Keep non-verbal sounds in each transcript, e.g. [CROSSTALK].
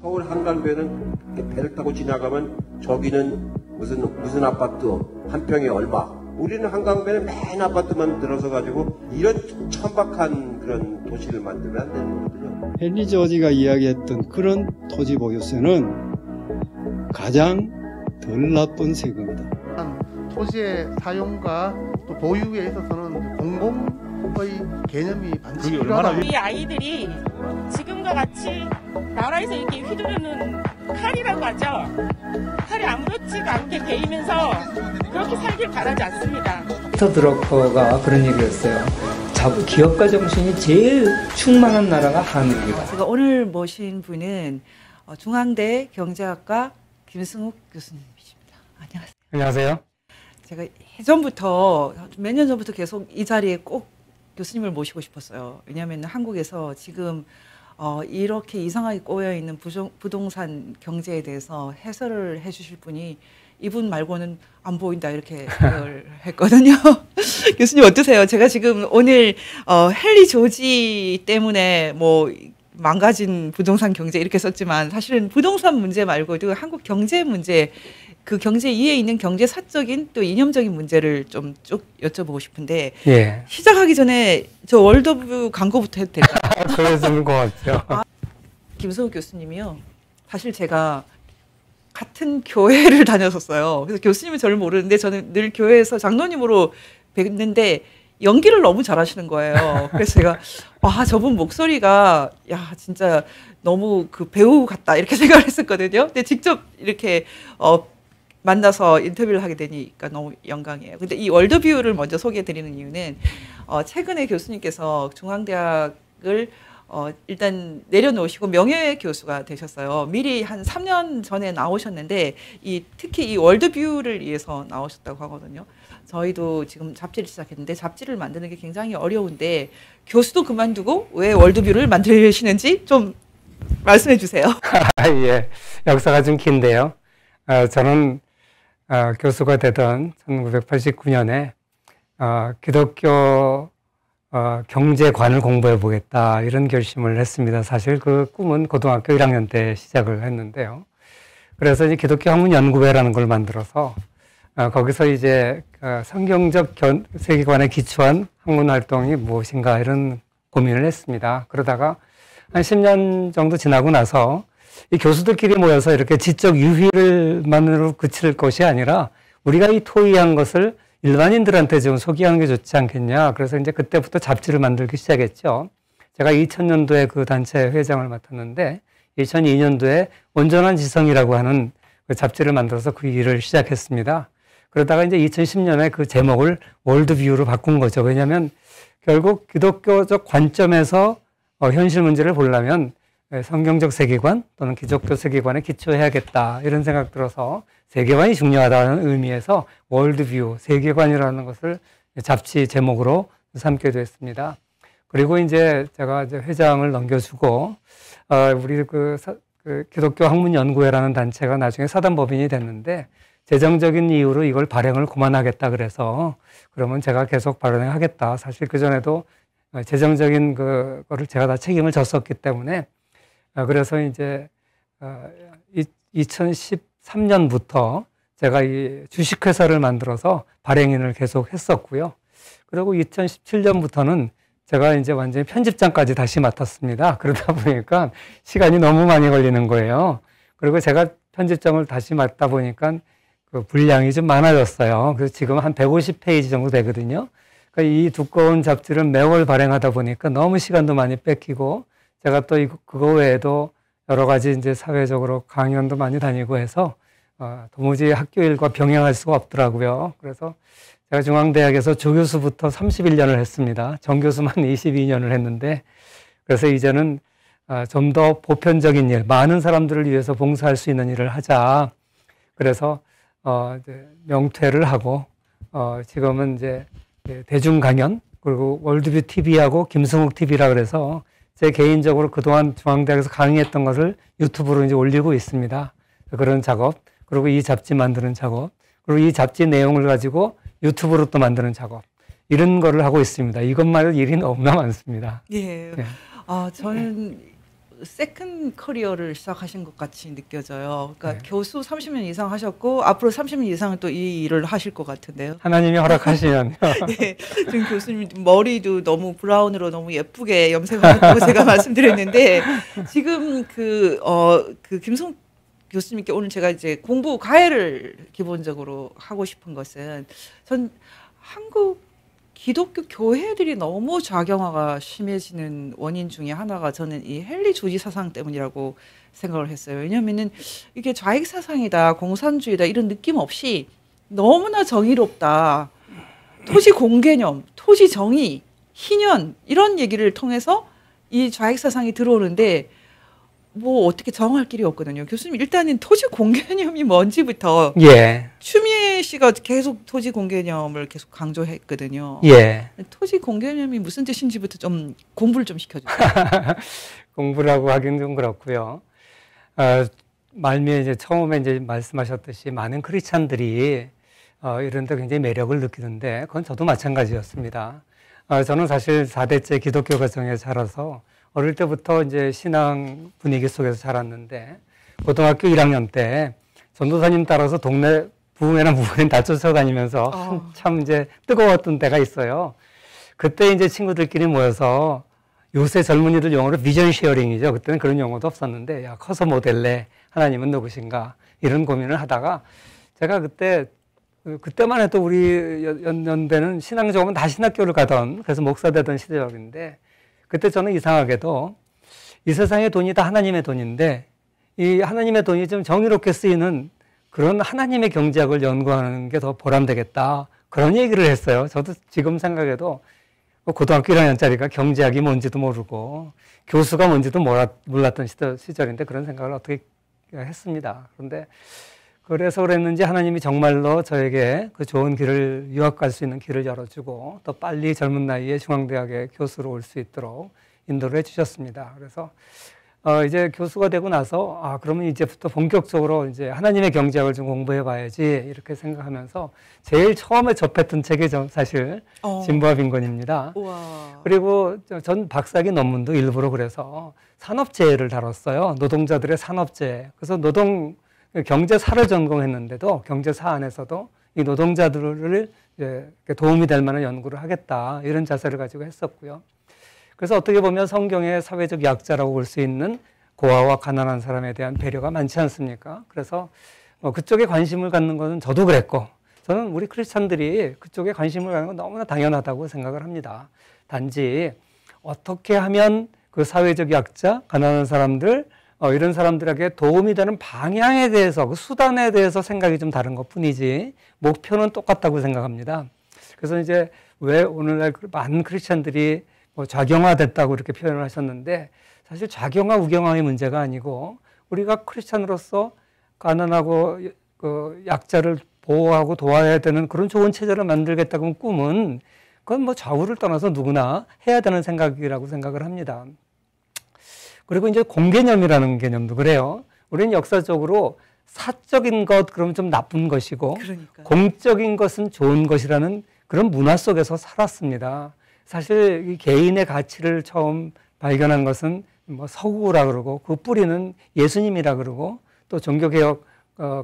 서울 한강변은 배를 타고 지나가면 저기는 무슨 무슨 아파트 한 평에 얼마. 우리는 한강변에 맨 아파트만 들어서 가지고 이런 천박한 그런 도시를 만들면 안 되는 거거든요. 헨리 조지가 이야기했던 그런 토지 보유세는 가장 덜 나쁜 세금이다. 토지의 사용과 또 보유에 있어서는 공공의 개념이 반드시 필요하다. 우리 아이들이 지금과 같이 나라에서 이렇게 휘두르는 칼이라고 하죠. 칼이 아무렇지가 않게 베이면서 그렇게 살길 바라지 않습니다. 피터 드러커가 그런 얘기를 했어요. 자, 기업가 정신이 제일 충만한 나라가 한국이다. 제가 오늘 모신 분은 어, 중앙대 경제학과 김승욱 교수님이십니다. 안녕하세요. 안녕하세요. 제가 예전부터 몇 년 전부터 계속 이 자리에 꼭 교수님을 모시고 싶었어요. 왜냐하면 한국에서 지금 어, 이렇게 이상하게 꼬여 있는 부동산 경제에 대해서 해설을 해주실 분이 이분 말고는 안 보인다 이렇게 [LAUGHS] 했거든요. [LAUGHS] 교수님 어떠세요? 제가 지금 오늘 어, 헨리 조지 때문에 뭐 망가진 부동산 경제 이렇게 썼지만 사실은 부동산 문제 말고도 한국 경제 문제 그 경제 이에 있는 경제 사적인 또 이념적인 문제를 좀 쭉 여쭤보고 싶은데 예. 시작하기 전에 저 월드뷰 광고부터 해도 될까요? [LAUGHS] 그랬을 것 같죠. 김성욱 교수님이요. 사실 제가 같은 교회를 [LAUGHS] 다녔었어요. 그래서 교수님은 저를 모르는데 저는 늘 교회에서 장로님으로 뵀는데 연기를 너무 잘하시는 거예요. 그래서 제가 와 저분 목소리가 야 진짜 너무 그 배우 같다 이렇게 [LAUGHS] 생각을 했었거든요. 근데 직접 이렇게 어 만나서 인터뷰를 하게 되니까 너무 영광이에요. 근데 이 월드뷰를 먼저 소개해 드리는 이유는 어 최근에 교수님께서 중앙대학을 어, 일단 내려놓으시고 명예 교수가 되셨어요. 미리 한 3년 전에 나오셨는데 이 특히 이 월드뷰를 위해서 나오셨다고 하거든요. 저희도 지금 잡지를 시작했는데 잡지를 만드는 게 굉장히 어려운데 교수도 그만두고 왜 월드뷰를 만드시는지 좀 말씀해 주세요. [LAUGHS] 예. 역사가 좀 긴데요. 어, 저는 어, 교수가 되던 1989년에 어, 기독교 어, 경제관을 공부해 보겠다 이런 결심을 했습니다. 사실 그 꿈은 고등학교 1학년 때 시작을 했는데요. 그래서 이제 기독교 학문 연구회라는 걸 만들어서 어, 거기서 이제 어, 성경적 견, 세계관에 기초한 학문 활동이 무엇인가 이런 고민을 했습니다. 그러다가 한 10년 정도 지나고 나서 이 교수들끼리 모여서 이렇게 지적 유희를 만으로 그칠 것이 아니라 우리가 이 토의한 것을 일반인들한테 좀 소개하는 게 좋지 않겠냐. 그래서 이제 그때부터 잡지를 만들기 시작했죠. 제가 2000년도에 그 단체 회장을 맡았는데 2002년도에 온전한 지성이라고 하는 그 잡지를 만들어서 그 일을 시작했습니다. 그러다가 이제 2010년에 그 제목을 월드뷰로 바꾼 거죠. 왜냐하면 결국 기독교적 관점에서 어, 현실 문제를 보려면 성경적 세계관 또는 기독교 세계관에 기초해야겠다 이런 생각 들어서 세계관이 중요하다는 의미에서 월드뷰, 세계관이라는 것을 잡지 제목으로 삼게 됐습니다. 그리고 이제 제가 이제 회장을 넘겨주고, 어, 우리 그, 사, 그 기독교 학문 연구회라는 단체가 나중에 사단법인이 됐는데, 재정적인 이유로 이걸 발행을 그만하겠다 그래서, 그러면 제가 계속 발행하겠다. 사실 그 전에도 재정적인 그 거를 제가 다 책임을 졌었기 때문에, 어, 그래서 이제, 어, 2010, 2013년부터 제가 이 주식회사를 만들어서 발행인을 계속 했었고요. 그리고 2017년부터는 제가 이제 완전히 편집장까지 다시 맡았습니다. [LAUGHS] 그러다 보니까 시간이 너무 많이 걸리는 거예요. 그리고 제가 편집장을 다시 맡다 보니까 그 분량이 좀 많아졌어요. 그래서 지금 한 150페이지 정도 되거든요. 그러니까 이 두꺼운 잡지를 매월 발행하다 보니까 너무 시간도 많이 뺏기고 제가 또 그거 외에도 여러 가지 이제 사회적으로 강연도 많이 다니고 해서 어, 도무지 학교 일과 병행할 수가 없더라고요. 그래서 제가 중앙대학에서 조교수부터 31년을 했습니다. 정교수만 22년을 [LAUGHS] 했는데 그래서 이제는 어, 좀더 보편적인 일, 많은 사람들을 위해서 봉사할 수 있는 일을 하자. 그래서 어, 명퇴를 하고 어, 지금은 이제 대중 강연 그리고 월드뷰 TV하고 김승욱 TV라 그래서 제 개인적으로 그동안 중앙대학에서 강의했던 것을 유튜브로 이제 올리고 있습니다. 그런 작업, 그리고 이 잡지 만드는 작업, 그리고 이 잡지 내용을 가지고 유튜브로 또 만드는 작업, 이런 거를 하고 있습니다. 이것만 해도 일이 너무나 많습니다. 예. 네. 아, 저는 second career를 시작하신 것 같이 느껴져요. 그러니까 네. 교수 30년 이상 하셨고 앞으로 30년 이상은 또 이 일을 하실 것 같은데요. 하나님이 허락하시면 [LAUGHS] 네, 지금 교수님 머리도 너무 브라운으로 너무 예쁘게 염색하셨다고 제가 [LAUGHS] 말씀드렸는데 지금 그어 그 김성 교수님께 오늘 제가 이제 공부 가해를 기본적으로 하고 싶은 것은 전 한국 기독교 교회들이 너무 좌경화가 심해지는 원인 중에 하나가 저는 이 헨리 조지 사상 때문이라고 생각을 했어요. 왜냐하면은 이게 좌익 사상이다, 공산주의다 이런 느낌 없이 너무나 정의롭다. 토지 공개념, 토지 정의, 희년 이런 얘기를 통해서 이 좌익 사상이 들어오는데 뭐 어떻게 정할 길이 없거든요. 교수님 일단은 토지 공개념이 뭔지부터 예, 추미애 씨가 계속 토지 공개념을 계속 강조했거든요. 예. 토지 공개념이 무슨 뜻인지부터 좀 공부를 좀 시켜주세요. [LAUGHS] 공부라고 하긴 좀 그렇고요. 어, 말미에 이제 처음에 이제 말씀하셨듯이 많은 크리스찬들이 어, 이런 데 굉장히 매력을 느끼는데 그건 저도 마찬가지였습니다. 어, 저는 사실 4대째 기독교 가정에 자라서 어릴 때부터 이제 신앙 분위기 속에서 자랐는데 고등학교 1학년 때 전도사님 따라서 동네 부흥회나 무흥회 다 쫓아다니면서 어. 참 이제 뜨거웠던 때가 있어요. 그때 이제 친구들끼리 모여서 요새 젊은이들 용어로 vision sharing이죠. 그때는 그런 용어도 없었는데, 야, 커서 뭐 될래? 하나님은 누구신가? 이런 고민을 하다가 제가 그때, 그- 그때만 해도 우리 연- 연대는 신앙적으로 다 신학교를 가던, 그래서 목사 되던 시대였는데, 그때 저는 이상하게도 이 세상의 돈이 다 하나님의 돈인데, 이 하나님의 돈이 좀 정의롭게 쓰이는 그런 하나님의 경제학을 연구하는 게 더 보람되겠다. 그런 얘기를 했어요. 저도 지금 생각해도 뭐 고등학교 1학년짜리가 경제학이 뭔지도 모르고 교수가 뭔지도 몰랐, 몰랐던 시절, 시절인데 그런 생각을 어떻게 했습니다. 그런데 그래서 그랬는지 하나님이 정말로 저에게 그 좋은 길을 유학 갈 수 있는 길을 열어주고 또 빨리 젊은 나이에 중앙대학에 교수로 올 수 있도록 인도를 해주셨습니다. 그래서 어, 이제 교수가 되고 나서 아 그러면 이제부터 본격적으로 이제 하나님의 경제학을 좀 공부해 봐야지 이렇게 생각하면서 제일 처음에 접했던 책이 저 사실 어. 진보와 빈곤입니다. 우와. 그리고 저- 전 박사기 논문도 일부러 그래서 산업재해를 다뤘어요. 노동자들의 산업재해. 그래서 노동 경제사를 전공했는데도 경제사 안에서도 이 노동자들을 도움이 될 만한 연구를 하겠다 이런 자세를 가지고 했었고요. 그래서 어떻게 보면 성경의 사회적 약자라고 볼 수 있는 고아와 가난한 사람에 대한 배려가 많지 않습니까? 그래서 어, 그쪽에 관심을 갖는 것은 저도 그랬고 저는 우리 크리스찬들이 그쪽에 관심을 갖는 건 너무나 당연하다고 생각을 합니다. 단지 어떻게 하면 그 사회적 약자, 가난한 사람들 어, 이런 사람들에게 도움이 되는 방향에 대해서 그 수단에 대해서 생각이 좀 다른 것 뿐이지 목표는 똑같다고 생각합니다. 그래서 이제 왜 오늘날 그 많은 크리스천들이 뭐 좌경화됐다고 이렇게 표현을 하셨는데 사실 좌경화 우경화의 문제가 아니고 우리가 크리스천으로서 가난하고 그 약자를 보호하고 도와야 되는 그런 좋은 체제를 만들겠다고 하는 꿈은 그건 뭐 좌우를 떠나서 누구나 해야 되는 생각이라고 생각을 합니다. 그리고 이제 공개념이라는 개념도 그래요. 우리는 역사적으로 사적인 것 그러면 좀 나쁜 것이고 그러니까. 공적인 것은 좋은 것이라는 그런 문화 속에서 살았습니다. 사실 이 개인의 가치를 처음 발견한 것은 뭐 서구라 그러고 그 뿌리는 예수님이라 그러고 또 종교개혁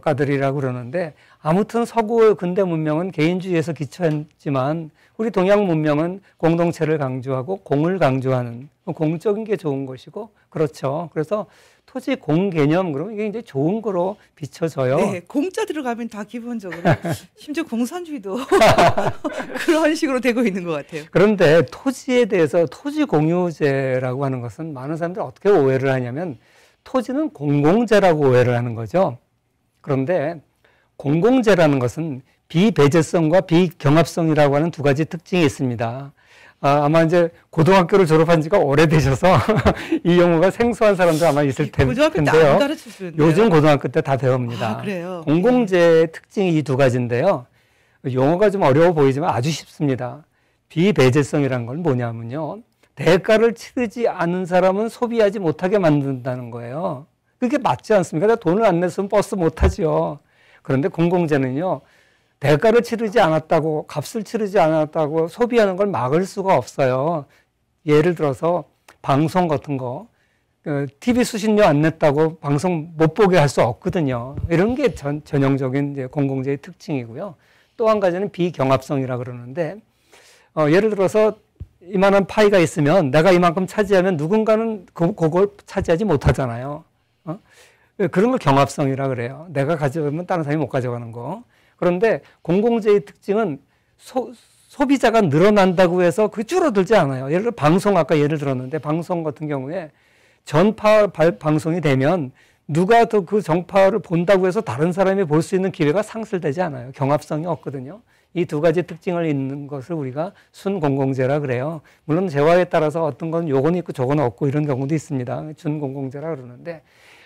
가들이라 그러는데 아무튼 서구 근대 문명은 개인주의에서 기초했지만 우리 동양 문명은 공동체를 강조하고 공을 강조하는 공적인 게 좋은 것이고 그렇죠. 그래서 토지 공 개념 그러면 이게 이제 좋은 거로 비춰져요. 네, 공짜 들어가면 다 기본적으로 [LAUGHS] 심지어 공산주의도 [LAUGHS] 그런 식으로 되고 있는 것 같아요. 그런데 토지에 대해서 토지 공유제라고 하는 것은 많은 사람들이 어떻게 오해를 하냐면 토지는 공공재라고 오해를 하는 거죠. 그런데 공공재라는 것은 비배제성과 비경합성이라고 하는 두 가지 특징이 있습니다. 아, 아마 이제 고등학교를 졸업한 지가 오래되셔서 [LAUGHS] 이 용어가 생소한 사람도 아마 있을 텐- 텐데요. 요즘 고등학교 때 다 배웁니다. 아, 그래요? 공공재의 특징이 이 두 가지인데요. 용어가 좀 어려워 보이지만 아주 쉽습니다. 비배제성이라는 건 뭐냐면요. 대가를 치르지 않은 사람은 소비하지 못하게 만든다는 거예요. 그게 맞지 않습니까? 내가 돈을 안 냈으면 버스 못 타죠. 그런데 공공재는요. 대가를 치르지 않았다고 값을 치르지 않았다고 소비하는 걸 막을 수가 없어요. 예를 들어서 방송 같은 거그 TV 수신료 안 냈다고 방송 못 보게 할 수 없거든요. 이런 게 전, 전형적인 공공재의 특징이고요. 또 한 가지는 비경합성이라 그러는데 어, 예를 들어서 이만한 파이가 있으면 내가 이만큼 차지하면 누군가는 그, 그걸 차지하지 못하잖아요. 어? 그런 걸 경합성이라 그래요. 내가 가져가면 다른 사람이 못 가져가는 거. 그런데 공공재의 특징은 소, 소비자가 늘어난다고 해서 그게 줄어들지 않아요. 예를 들어 방송 아까 예를 들었는데 방송 같은 경우에 전파 발, 방송이 되면 누가 더 그 정파를 본다고 해서 다른 사람이 볼 수 있는 기회가 상실되지 않아요. 경합성이 없거든요. 이 두 가지 특징을 있는 것을 우리가 순공공재라 그래요. 물론 재화에 따라서 어떤 건 요건 있고 저건 없고 이런 경우도 있습니다. 준공공재라 그러는데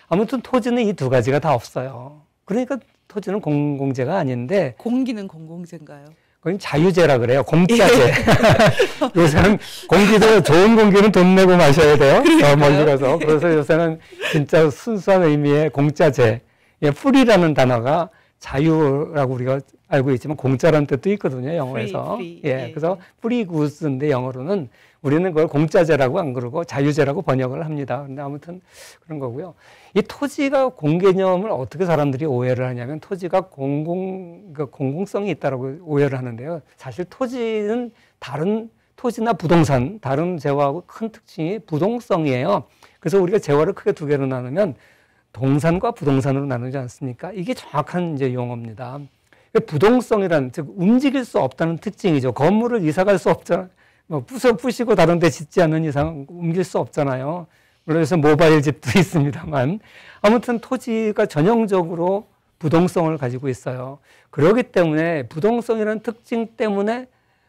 아무튼 토지는 이 두 가지가 다 없어요. 그러니까 토지는 공공재가 아닌데 공기는 공공재인가요? 그건 자유제라 그래요. 공짜제. [LAUGHS] 요새는 공기도 좋은 공기는 돈 내고 마셔야 돼요. 더 멀리 가서. 그래서 요새는 진짜 순수한 의미의 공짜제. 예, free라는 단어가 자유라고 우리가 알고 있지만 공짜라는 뜻도 있거든요. 영어에서. free, 예, 예. 그래서 free goods인데 영어로는 우리는 그걸 공짜제라고 안 그러고 자유제라고 번역을 합니다. 근데 아무튼 그런 거고요. 이 토지가 공개념을 어떻게 사람들이 오해를 하냐면 토지가 공공 그 공공성이 있다라고 오해를 하는데요. 사실 토지는 다른 토지나 부동산 다른 재화하고 큰 특징이 부동성이에요. 그래서 우리가 재화를 크게 두 개로 나누면 동산과 부동산으로 나누지 않습니까? 이게 정확한 이제 용어입니다. 부동성이란 즉 움직일 수 없다는 특징이죠. 건물을 이사 갈 수 없잖아요. 뭐 부서 부시고 다른 데 짓지 않는 이상 옮길 수 없잖아요. 물론 요새 모바일 집도 [LAUGHS] 있습니다만 아무튼 토지가 전형적으로 부동성을 가지고 있어요. 그렇기 때문에 부동성이라는 특징 때문에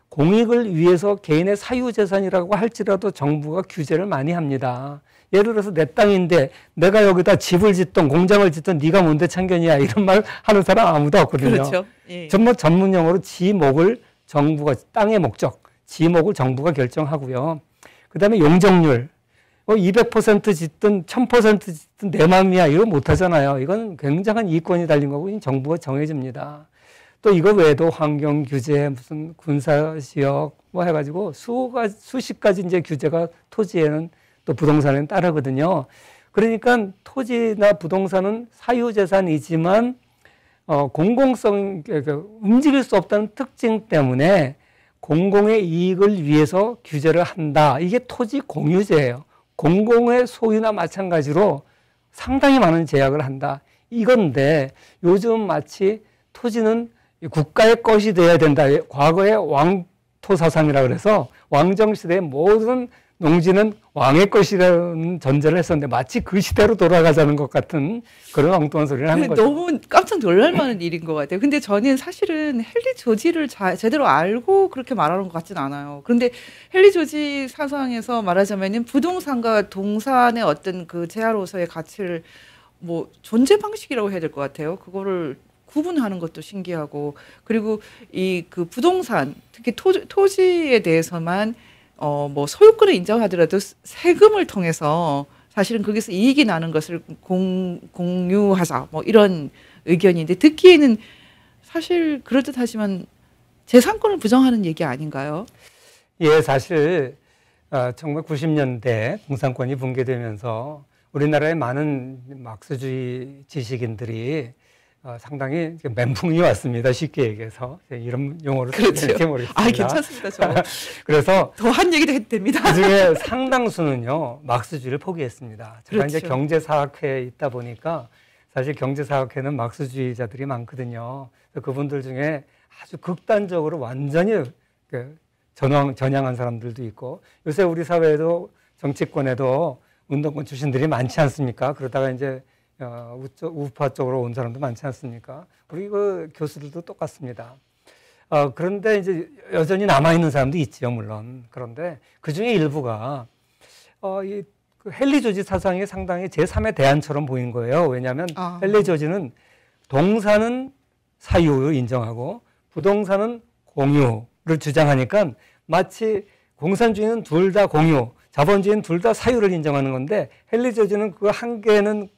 공익을 위해서 개인의 사유재산이라고 할지라도 정부가 규제를 많이 합니다. 예를 들어서 내 땅인데 내가 여기다 집을 짓던 공장을 짓던 네가 뭔데 참견이야 이런 말 하는 사람 아무도 없거든요. 그렇죠. 예. 전부 전문 용어로 지목을 정부가 땅의 목적 지목을 정부가 결정하고요. 그다음에 용적률 뭐200% 짓든 1000% 짓든 내 마음이야 이거 못하잖아요. 이건 굉장한 이권이 달린 거고 정부가 정해집니다. 또 이거 외에도 환경 규제 무슨 군사 지역 뭐 해가지고 수가 수십 가지 이제 규제가 토지에는 또 부동산에는 따르거든요. 그러니까 토지나 부동산은 사유재산이지만 어, 공공성, 그, 움직일 수 없다는 특징 때문에 공공의 이익을 위해서 규제를 한다. 이게 토지 공유제예요. 공공의 소유나 마찬가지로 상당히 많은 제약을 한다. 이건데 요즘 마치 토지는 국가의 것이 돼야 된다. 과거에 왕토 사상이라 그래서 왕정 시대의 모든 농지는 왕의 것이라는 전제를 했었는데 마치 그 시대로 돌아가자는 것 같은 그런 엉뚱한 소리를 하는 거죠. 너무 깜짝 놀랄 만한 [LAUGHS] 일인 것 같아요. 근데 저는 사실은 헨리 조지를 자, 제대로 알고 그렇게 말하는 것 같진 않아요. 그런데 헨리 조지 사상에서 말하자면은 부동산과 동산의 어떤 그 재화로서의 가치를 뭐 존재 방식이라고 해야 될 것 같아요. 그거를 구분하는 것도 신기하고 그리고 이 그 부동산 특히 토, 토지에 대해서만 어 뭐 소유권을 인정하더라도 세금을 통해서 사실은 거기서 이익이 나는 것을 공, 공유하자 뭐 이런 의견인데 듣기에는 사실 그럴듯하지만 재산권을 부정하는 얘기 아닌가요? 예, 사실 어, 1990년대 공산권이 붕괴되면서 우리나라의 많은 막스주의 지식인들이 어, 상당히 멘붕이 왔습니다. 쉽게 얘기해서 이런 용어를 그렇죠. 쓸지 모르겠습니다. 아 괜찮습니다. 저 [LAUGHS] 그래서 더 한 얘기도 해도 됩니다. 그 중에 [LAUGHS] 상당수는요, 막스주의를 포기했습니다. 제가 이제 그렇죠. 경제사학회에 있다 보니까 사실 경제사학회는 막스주의자들이 많거든요. 그분들 중에 아주 극단적으로 완전히 그 전황, 전향한 사람들도 있고 요새 우리 사회에도 정치권에도 운동권 출신들이 많지 않습니까? 그러다가 이제 어, 우쪽, 우파 쪽으로 온 사람도 많지 않습니까? 우리 그 교수들도 똑같습니다. 어, 그런데 이제 여전히 남아있는 사람도 있지요, 물론. 그런데 그 중에 일부가, 어, 이, 그 헨리 조지 사상이 상당히 제3의 대안처럼 보인 거예요. 왜냐하면 아. 헨리 조지는 동산은 사유 인정하고 부동산은 공유를 주장하니까 마치 공산주의는 둘 다 공유, 자본주의는 둘 다 사유를 인정하는 건데 헨리 조지는 그 한 개는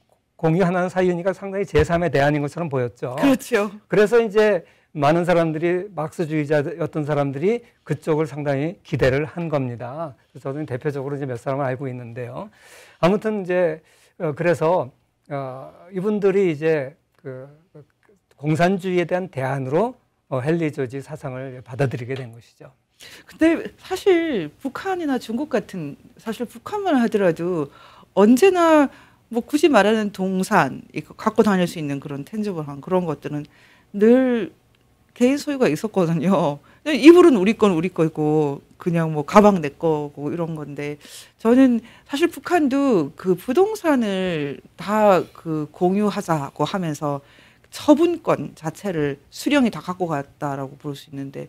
공유 하나는 사유니까 상당히 제3의 대안인 것처럼 보였죠. 그렇죠. 그래서 이제 많은 사람들이 막스주의자였던 사람들이 그쪽을 상당히 기대를 한 겁니다. 저는 대표적으로 이제 몇 사람을 알고 있는데요. 아무튼 이제 어, 그래서 어, 이분들이 이제 그 공산주의에 대한 대안으로 어, 헨리 조지 사상을 받아들이게 된 것이죠. 근데 사실 북한이나 중국 같은 사실 북한만 하더라도 언제나 뭐 굳이 말하는 동산 갖고 다닐 수 있는 그런 텐저블한 그런 것들은 늘 개인 소유가 있었거든요. 이불은 우리 건 우리 거고 그냥 뭐 가방 내 거고 이런 건데 저는 사실 북한도 그 부동산을 다 그 공유하자고 하면서 처분권 자체를 수령이 다 갖고 갔다라고 볼 수 있는데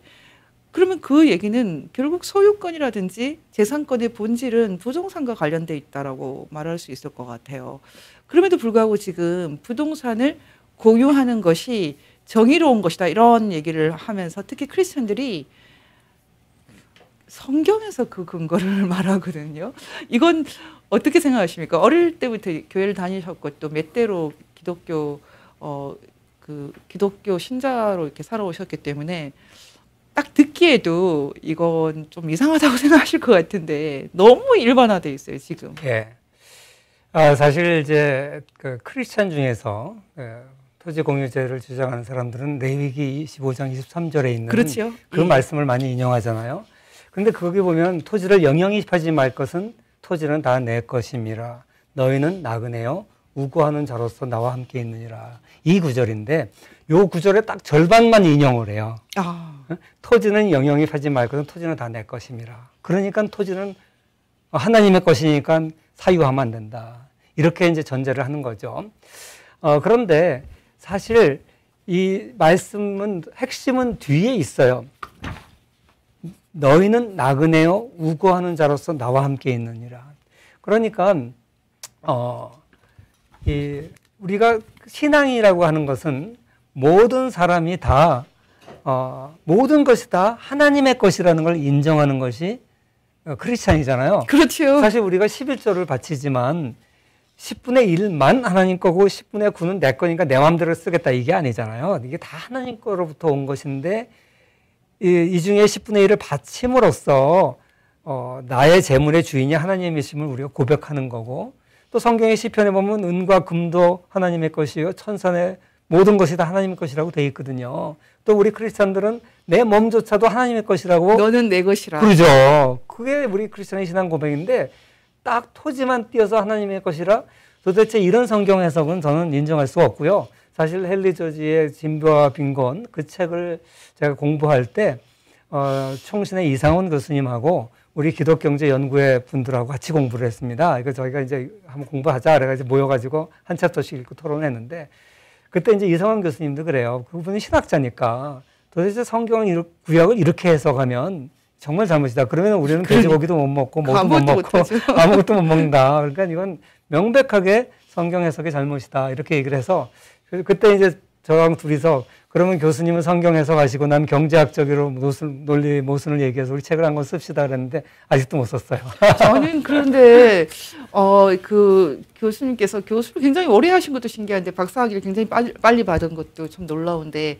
그러면 그 얘기는 결국 소유권이라든지 재산권의 본질은 부동산과 관련돼 있다라고 말할 수 있을 것 같아요. 그럼에도 불구하고 지금 부동산을 공유하는 것이 정의로운 것이다 이런 얘기를 하면서 특히 크리스천들이 성경에서 그 근거를 [LAUGHS] 말하거든요. 이건 어떻게 생각하십니까? 어릴 때부터 교회를 다니셨고 또 몇 대로 기독교 어 그 기독교 신자로 이렇게 살아오셨기 때문에 딱 듣기에도 이건 좀 이상하다고 [LAUGHS] 생각하실 것 같은데 너무 일반화돼 있어요 지금. 예. 아, 사실 이제 그 크리스찬 중에서 그 토지 공유제를 주장하는 사람들은 레위기 25장 23절에 있는 그렇죠. 그 예. 말씀을 많이 인용하잖아요. 그런데 거기 보면 토지를 영영입하지 말 것은 토지는 다 내 것임이라 너희는 나그네요 우고하는 자로서 나와 함께 있느니라 이 구절인데 요 구절에 딱 절반만 인용을 해요. 아, 토지는 영영입하지 말 것은 토지는 다 내 것임이라. 그러니까 토지는 하나님의 것이니까 사유하면 안 된다. 이렇게 이제 전제를 하는 거죠. 어, 그런데 사실 이 말씀은 핵심은 뒤에 있어요. 너희는 나그네요 우고하는 자로서 나와 함께 있느니라. 그러니까 어, 이 우리가 신앙이라고 하는 것은 모든 사람이 다 어, 모든 것이 다 하나님의 것이라는 걸 인정하는 것이 어, 크리스찬이잖아요. 그렇죠. 사실 우리가 11조를 바치지만 10분의 1만 하나님 거고 10분의 9는 내 거니까 내 마음대로 쓰겠다 이게 아니잖아요. 이게 다 하나님 거로부터 온 것인데 이, 이 중에 10분의 1을 바침으로써 어, 나의 재물의 주인이 하나님이심을 우리가 고백하는 거고 또 성경의 시편에 보면 은과 금도 하나님의 것이요 천산의 모든 것이 다 하나님의 것이라고 되어 있거든요. 또 우리 크리스찬들은 내 몸조차도 하나님의 것이라고 너는 내 것이라. 그러죠. 그게 우리 크리스천의 신앙 고백인데 딱 토지만 띄어서 하나님의 것이라 도대체 이런 성경 해석은 저는 인정할 수 없고요. 사실 헨리 조지의 진보와 빈곤 그 책을 제가 공부할 때 어, 총신의 이상훈 교수님하고 우리 기독경제 연구회 분들하고 같이 공부를 했습니다. 이거 저희가 이제 한번 공부하자 그래가지고 모여가지고 한 챕터씩 읽고 토론했는데 그때 이제 이성환 교수님도 그래요. 그분이 신학자니까 도대체 성경 구약을 이렇게 해석하면 정말 잘못이다. 그러면 우리는 돼지고기도 못 먹고 뭐도 못 먹고. [LAUGHS] 아무것도 못 먹는다. 그러니까 이건 명백하게 성경 해석의 잘못이다. 이렇게 얘기를 해서 그- 그때 이제 저랑 둘이서 그러면 교수님은 성경 해석하시고 난 경제학적으로 모순, 논리 모순을 얘기해서 우리 책을 한 권 씁시다 그랬는데 아직도 못 썼어요. [LAUGHS] 저는 그런데 어 그 교수님께서 교수를 굉장히 오래 하신 것도 신기한데 박사학위를 굉장히 빨리, 빨리 받은 것도 좀 놀라운데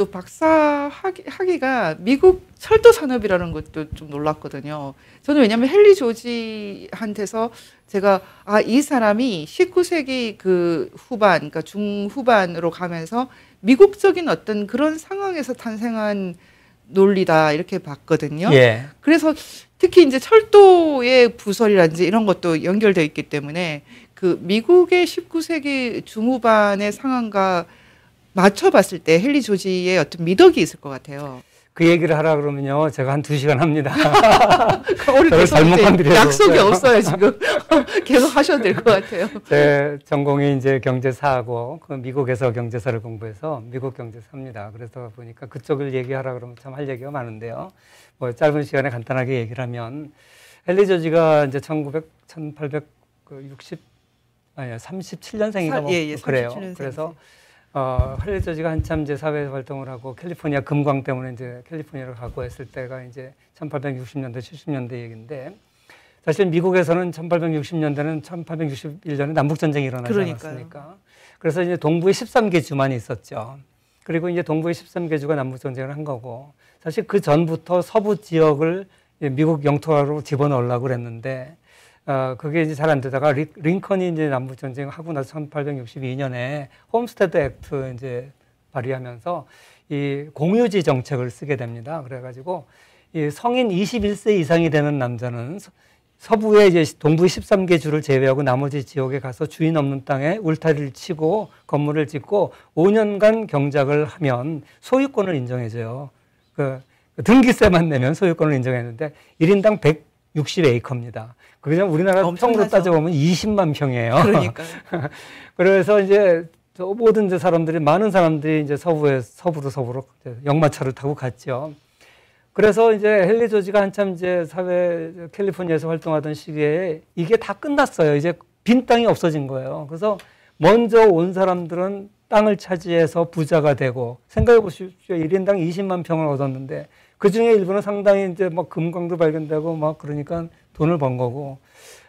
또 박사 학위, 학위가 미국 철도 산업이라는 것도 좀 놀랐거든요. 저는 왜냐하면 헨리 조지한테서 제가 아 이 사람이 19세기 그 후반, 그러니까 중후반으로 가면서 미국적인 어떤 그런 상황에서 탄생한 논리다 이렇게 봤거든요. 예. 그래서 특히 이제 철도의 부설이라든지 이런 것도 연결되어 있기 때문에 그 미국의 19세기 중후반의 상황과 맞춰봤을 때 헨리 조지의 어떤 미덕이 있을 것 같아요. 그 얘기를 하라 그러면요. 제가 한 두 시간 합니다. [LAUGHS] 오늘 계속 약속이 없어요. 지금 [LAUGHS] 계속 하셔도 될 것 같아요. 제 전공이 이제 경제사하고 그 미국에서 경제사를 공부해서 미국 경제사입니다. 그래서 보니까 그쪽을 얘기하라 그러면 참 할 얘기가 많은데요. 뭐 짧은 시간에 간단하게 얘기를 하면 헨리 조지가 이제 1900, 1860 아니 37년생인가 사- 뭐 예, 예, 그래요. 37년생이세요. 그래서 어, 헨리 조지가 한참 이제 사회 활동을 하고 캘리포니아 금광 때문에 이제 캘리포니아를 가고 했을 때가 이제 1860년대 70년대 얘기인데 사실 미국에서는 1860년대는 1861년에 남북 전쟁이 일어나지 그러니까요. 않았습니까? 그래서 이제 동부에 13개 주만이 있었죠. 그 그리고 이제 동부의 13개 주가 남북 전쟁을 한 거고 사실 그 전부터 서부 지역을 미국 영토로 집어넣으려고 그랬는데 어, 그게 이제 잘 안 되다가 리, 링컨이 이제 남북 전쟁 하고 나서 1862년에 홈스테드 액트 이제 발의하면서 이 공유지 정책을 쓰게 됩니다. 그래가지고 이 성인 21세 이상이 되는 남자는 서- 서부의 이제 동부 13개 주를 제외하고 나머지 지역에 가서 주인 없는 땅에 울타리를 치고 건물을 짓고 5년간 경작을 하면 소유권을 인정해줘요. 그, 그 등기세만 내면 소유권을 인정했는데 1인당 160에이커입니다. 그냥 우리나라. 평으로 따져보면 20만 평이에요. 그러니까 [LAUGHS] 그래서 이제 저 모든 이제 사람들이 많은 사람들이 이제 서부에 서부로 서부로 역마차를 타고 갔죠. 그래서 이제 헨리 조지가 한참 이제 사회 캘리포니아에서 활동하던 시기에 이게 다 끝났어요. 이제 빈 땅이 없어진 거예요. 그래서 먼저 온 사람들은 땅을 차지해서 부자가 되고 생각해 보십시오. 1인당 20만 평을 얻었는데 그 중에 일부는 상당히 이제 막 금광도 발견되고 막 그러니까 돈을 번 거고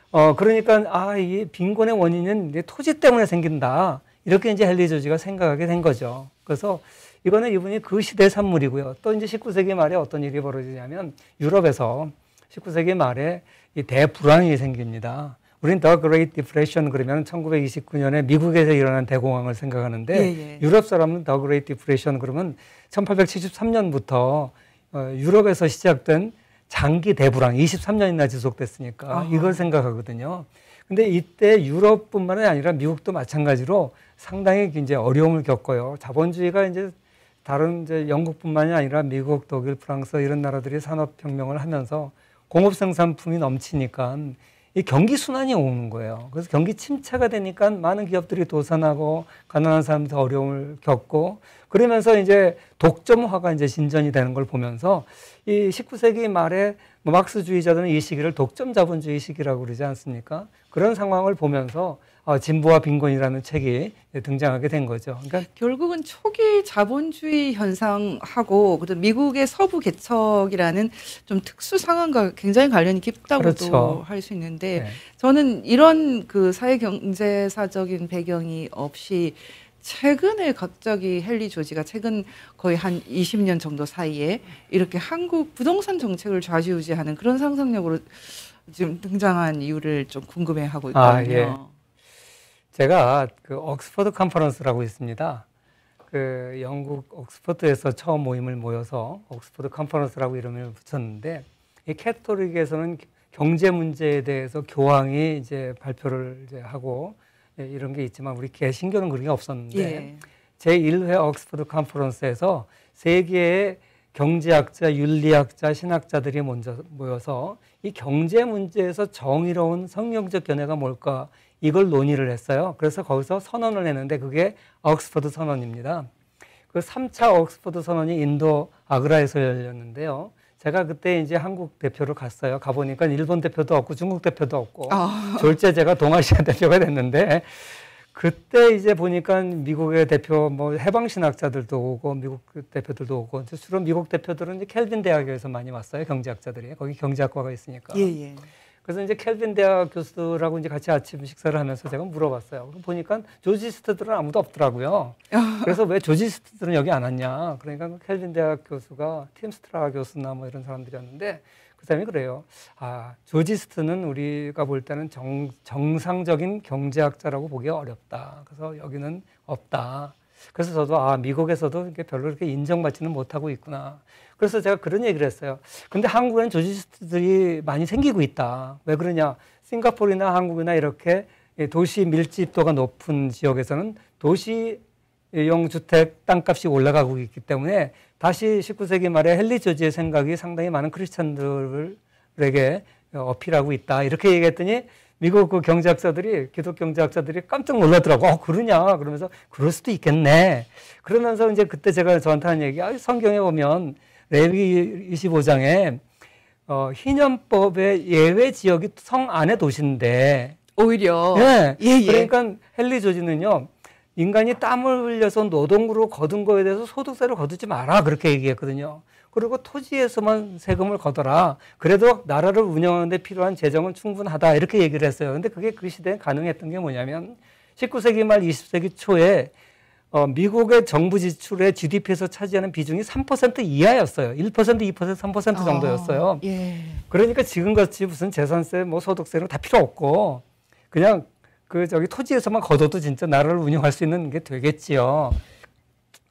어 그러니까 아이 빈곤의 원인은 토지 때문에 생긴다 이렇게 이제 헨리 조지가 생각하게 된 거죠. 그래서 이거는 이분이 그 시대 산물이고요. 또 이제 19세기 말에 어떤 일이 벌어지냐면 유럽에서 19세기 말에 이 대불황이 생깁니다. 우린 the Great Depression 그러면 1929년에 미국에서 일어난 대공황을 생각하는데 예, 예. 유럽 사람은 the Great Depression 그러면 1873년부터 어, 유럽에서 시작된 장기 대불황 23년이나 지속됐으니까 아하. 이걸 생각하거든요. 근데 이때 유럽뿐만이 아니라 미국도 마찬가지로 상당히 이제 어려움을 겪어요. 자본주의가 이제 다른 이제 영국뿐만이 아니라 미국, 독일, 프랑스 이런 나라들이 산업혁명을 하면서 공업 생산품이 넘치니까 이 경기 순환이 오는 거예요. 그래서 경기 침체가 되니까 많은 기업들이 도산하고 가난한 사람들 어려움을 겪고 그러면서 이제 독점화가 이제 진전이 되는 걸 보면서 이 19세기 말에 뭐 막스주의자들은 이 시기를 독점 자본주의 시기라고 그러지 않습니까? 그런 상황을 보면서 어, 진보와 빈곤이라는 책이 등장하게 된 거죠. 그러니까 결국은 초기 자본주의 현상하고 그다음 미국의 서부 개척이라는 좀 특수 상황과 굉장히 관련이 깊다고도 그렇죠. 할수 있는데 네. 저는 이런 그 사회 경제사적인 배경이 없이 최근에 갑자기 헨리 조지가 최근 거의 한 20년 정도 사이에 이렇게 한국 부동산 정책을 좌지우지하는 그런 상상력으로 지금 등장한 이유를 좀 궁금해하고 있거든요. 아, 예. 제가 그 옥스퍼드 컨퍼런스라고 있습니다. 그 영국 옥스퍼드에서 처음 모임을 모여서 옥스퍼드 컨퍼런스라고 이름을 붙였는데 이 캐톨릭에서는 경제 문제에 대해서 교황이 이제 발표를 이제 하고 예, 이런 게 있지만 우리 개신교는 그런 게 없었는데 예. 제1회 옥스퍼드 컨퍼런스에서 세계의 경제학자, 윤리학자, 신학자들이 먼저 모여서 이 경제 문제에서 정의로운 성경적 견해가 뭘까 이걸 논의를 했어요. 그래서 거기서 선언을 했는데 그게 옥스퍼드 선언입니다. 그 3차 옥스퍼드 선언이 인도 아그라에서 열렸는데요. 제가 그때 이제 한국 대표로 갔어요. 가보니까 일본 대표도 없고 중국 대표도 없고 아, 졸제 제가 동아시아 [LAUGHS] 대표가 됐는데 그때 이제 보니까 미국의 대표 뭐 해방 신학자들도 오고 미국 그 대표들도 오고 주로 미국 대표들은 이제 켈빈 대학에서 많이 왔어요 경제학자들이 거기 경제학과가 있으니까 예, 예. 그래서 이제 켈빈 대학 교수들하고 이제 같이 아침 식사를 하면서 제가 물어봤어요. 보니까 조지스트들은 아무도 없더라고요. [LAUGHS] 그래서 왜 조지스트들은 여기 안 왔냐? 그러니까 그 켈빈 대학 교수가 팀 스트라 교수나 뭐 이런 사람들이었는데 그 사람이 그래요. 아, 조지스트는 우리가 볼 때는 정, 정상적인 경제학자라고 보기 어렵다. 그래서 여기는 없다. 그래서 저도 아, 미국에서도 별로 그렇게 인정받지는 못하고 있구나. 그래서 제가 그런 얘기를 했어요. 근데 한국에는 조지스트들이 많이 생기고 있다. 왜 그러냐? 싱가포르나 한국이나 이렇게 도시 밀집도가 높은 지역에서는 도시용 주택 땅값이 올라가고 있기 때문에 다시 19세기 말에 헨리 조지의 생각이 상당히 많은 크리스찬들에게 어필하고 있다. 이렇게 얘기했더니 미국 그 경제학자들이 기독 경제학자들이 깜짝 놀라더라고. 어, 그러냐? 그러면서 그럴 수도 있겠네. 그러면서 이제 그때 제가 저한테 한 얘기, 아, 성경에 보면 레위 25장에 어, 희년법의 예외 지역이 성 안의 도시인데, 오히려 예, 예, 예. 그러니까 헨리 조지는요, 인간이 땀을 흘려서 노동으로 거둔 거에 대해서 소득세를 거두지 마라 그렇게 얘기했거든요. 그리고 토지에서만 세금을 걷어라. 그래도 나라를 운영하는데 필요한 재정은 충분하다 이렇게 얘기를 했어요. 근데 그게 그 시대에 가능했던 게 뭐냐면 19세기 말 20세기 초에 어, 미국의 정부 지출의 GDP에서 차지하는 비중이 3% 이하였어요. 1%, 2%, 3% 정도였어요. 아, 예. 그러니까 지금같이 무슨 재산세, 뭐 소득세는 다 필요 없고 그냥 그 저기 토지에서만 걷어도 진짜 나라를 운영할 수 있는 게 되겠지요.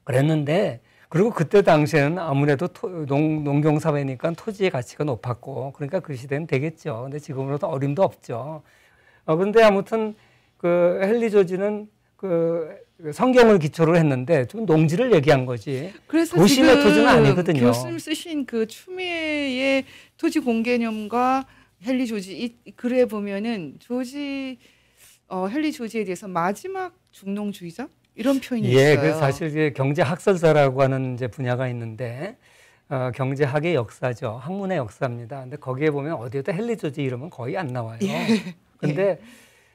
그랬는데 그리고 그때 당시에는 아무래도 토, 농, 농경 사회니까 토지의 가치가 높았고 그러니까 그 시대는 되겠죠. 근데 지금으로도 어림도 없죠. 어 근데 아무튼 그 헨리 조지는 그 성경을 기초로 했는데 좀 농지를 얘기한 거지. 그래서 도심의 토지는 아니거든요. 교수님 쓰신 그 추미애의 토지 공개념과 헨리 조지 이 글에 보면은 조지 어, 헨리 조지에 대해서 마지막 중농주의자 이런 표현이 예, 있어요. 그 사실 이제 경제 학설사라고 하는 이제 분야가 있는데 어, 경제학의 역사죠. 학문의 역사입니다. 근데 거기에 보면 어디에도 헨리 조지 이름은 거의 안 나와요. [LAUGHS] 예. 근데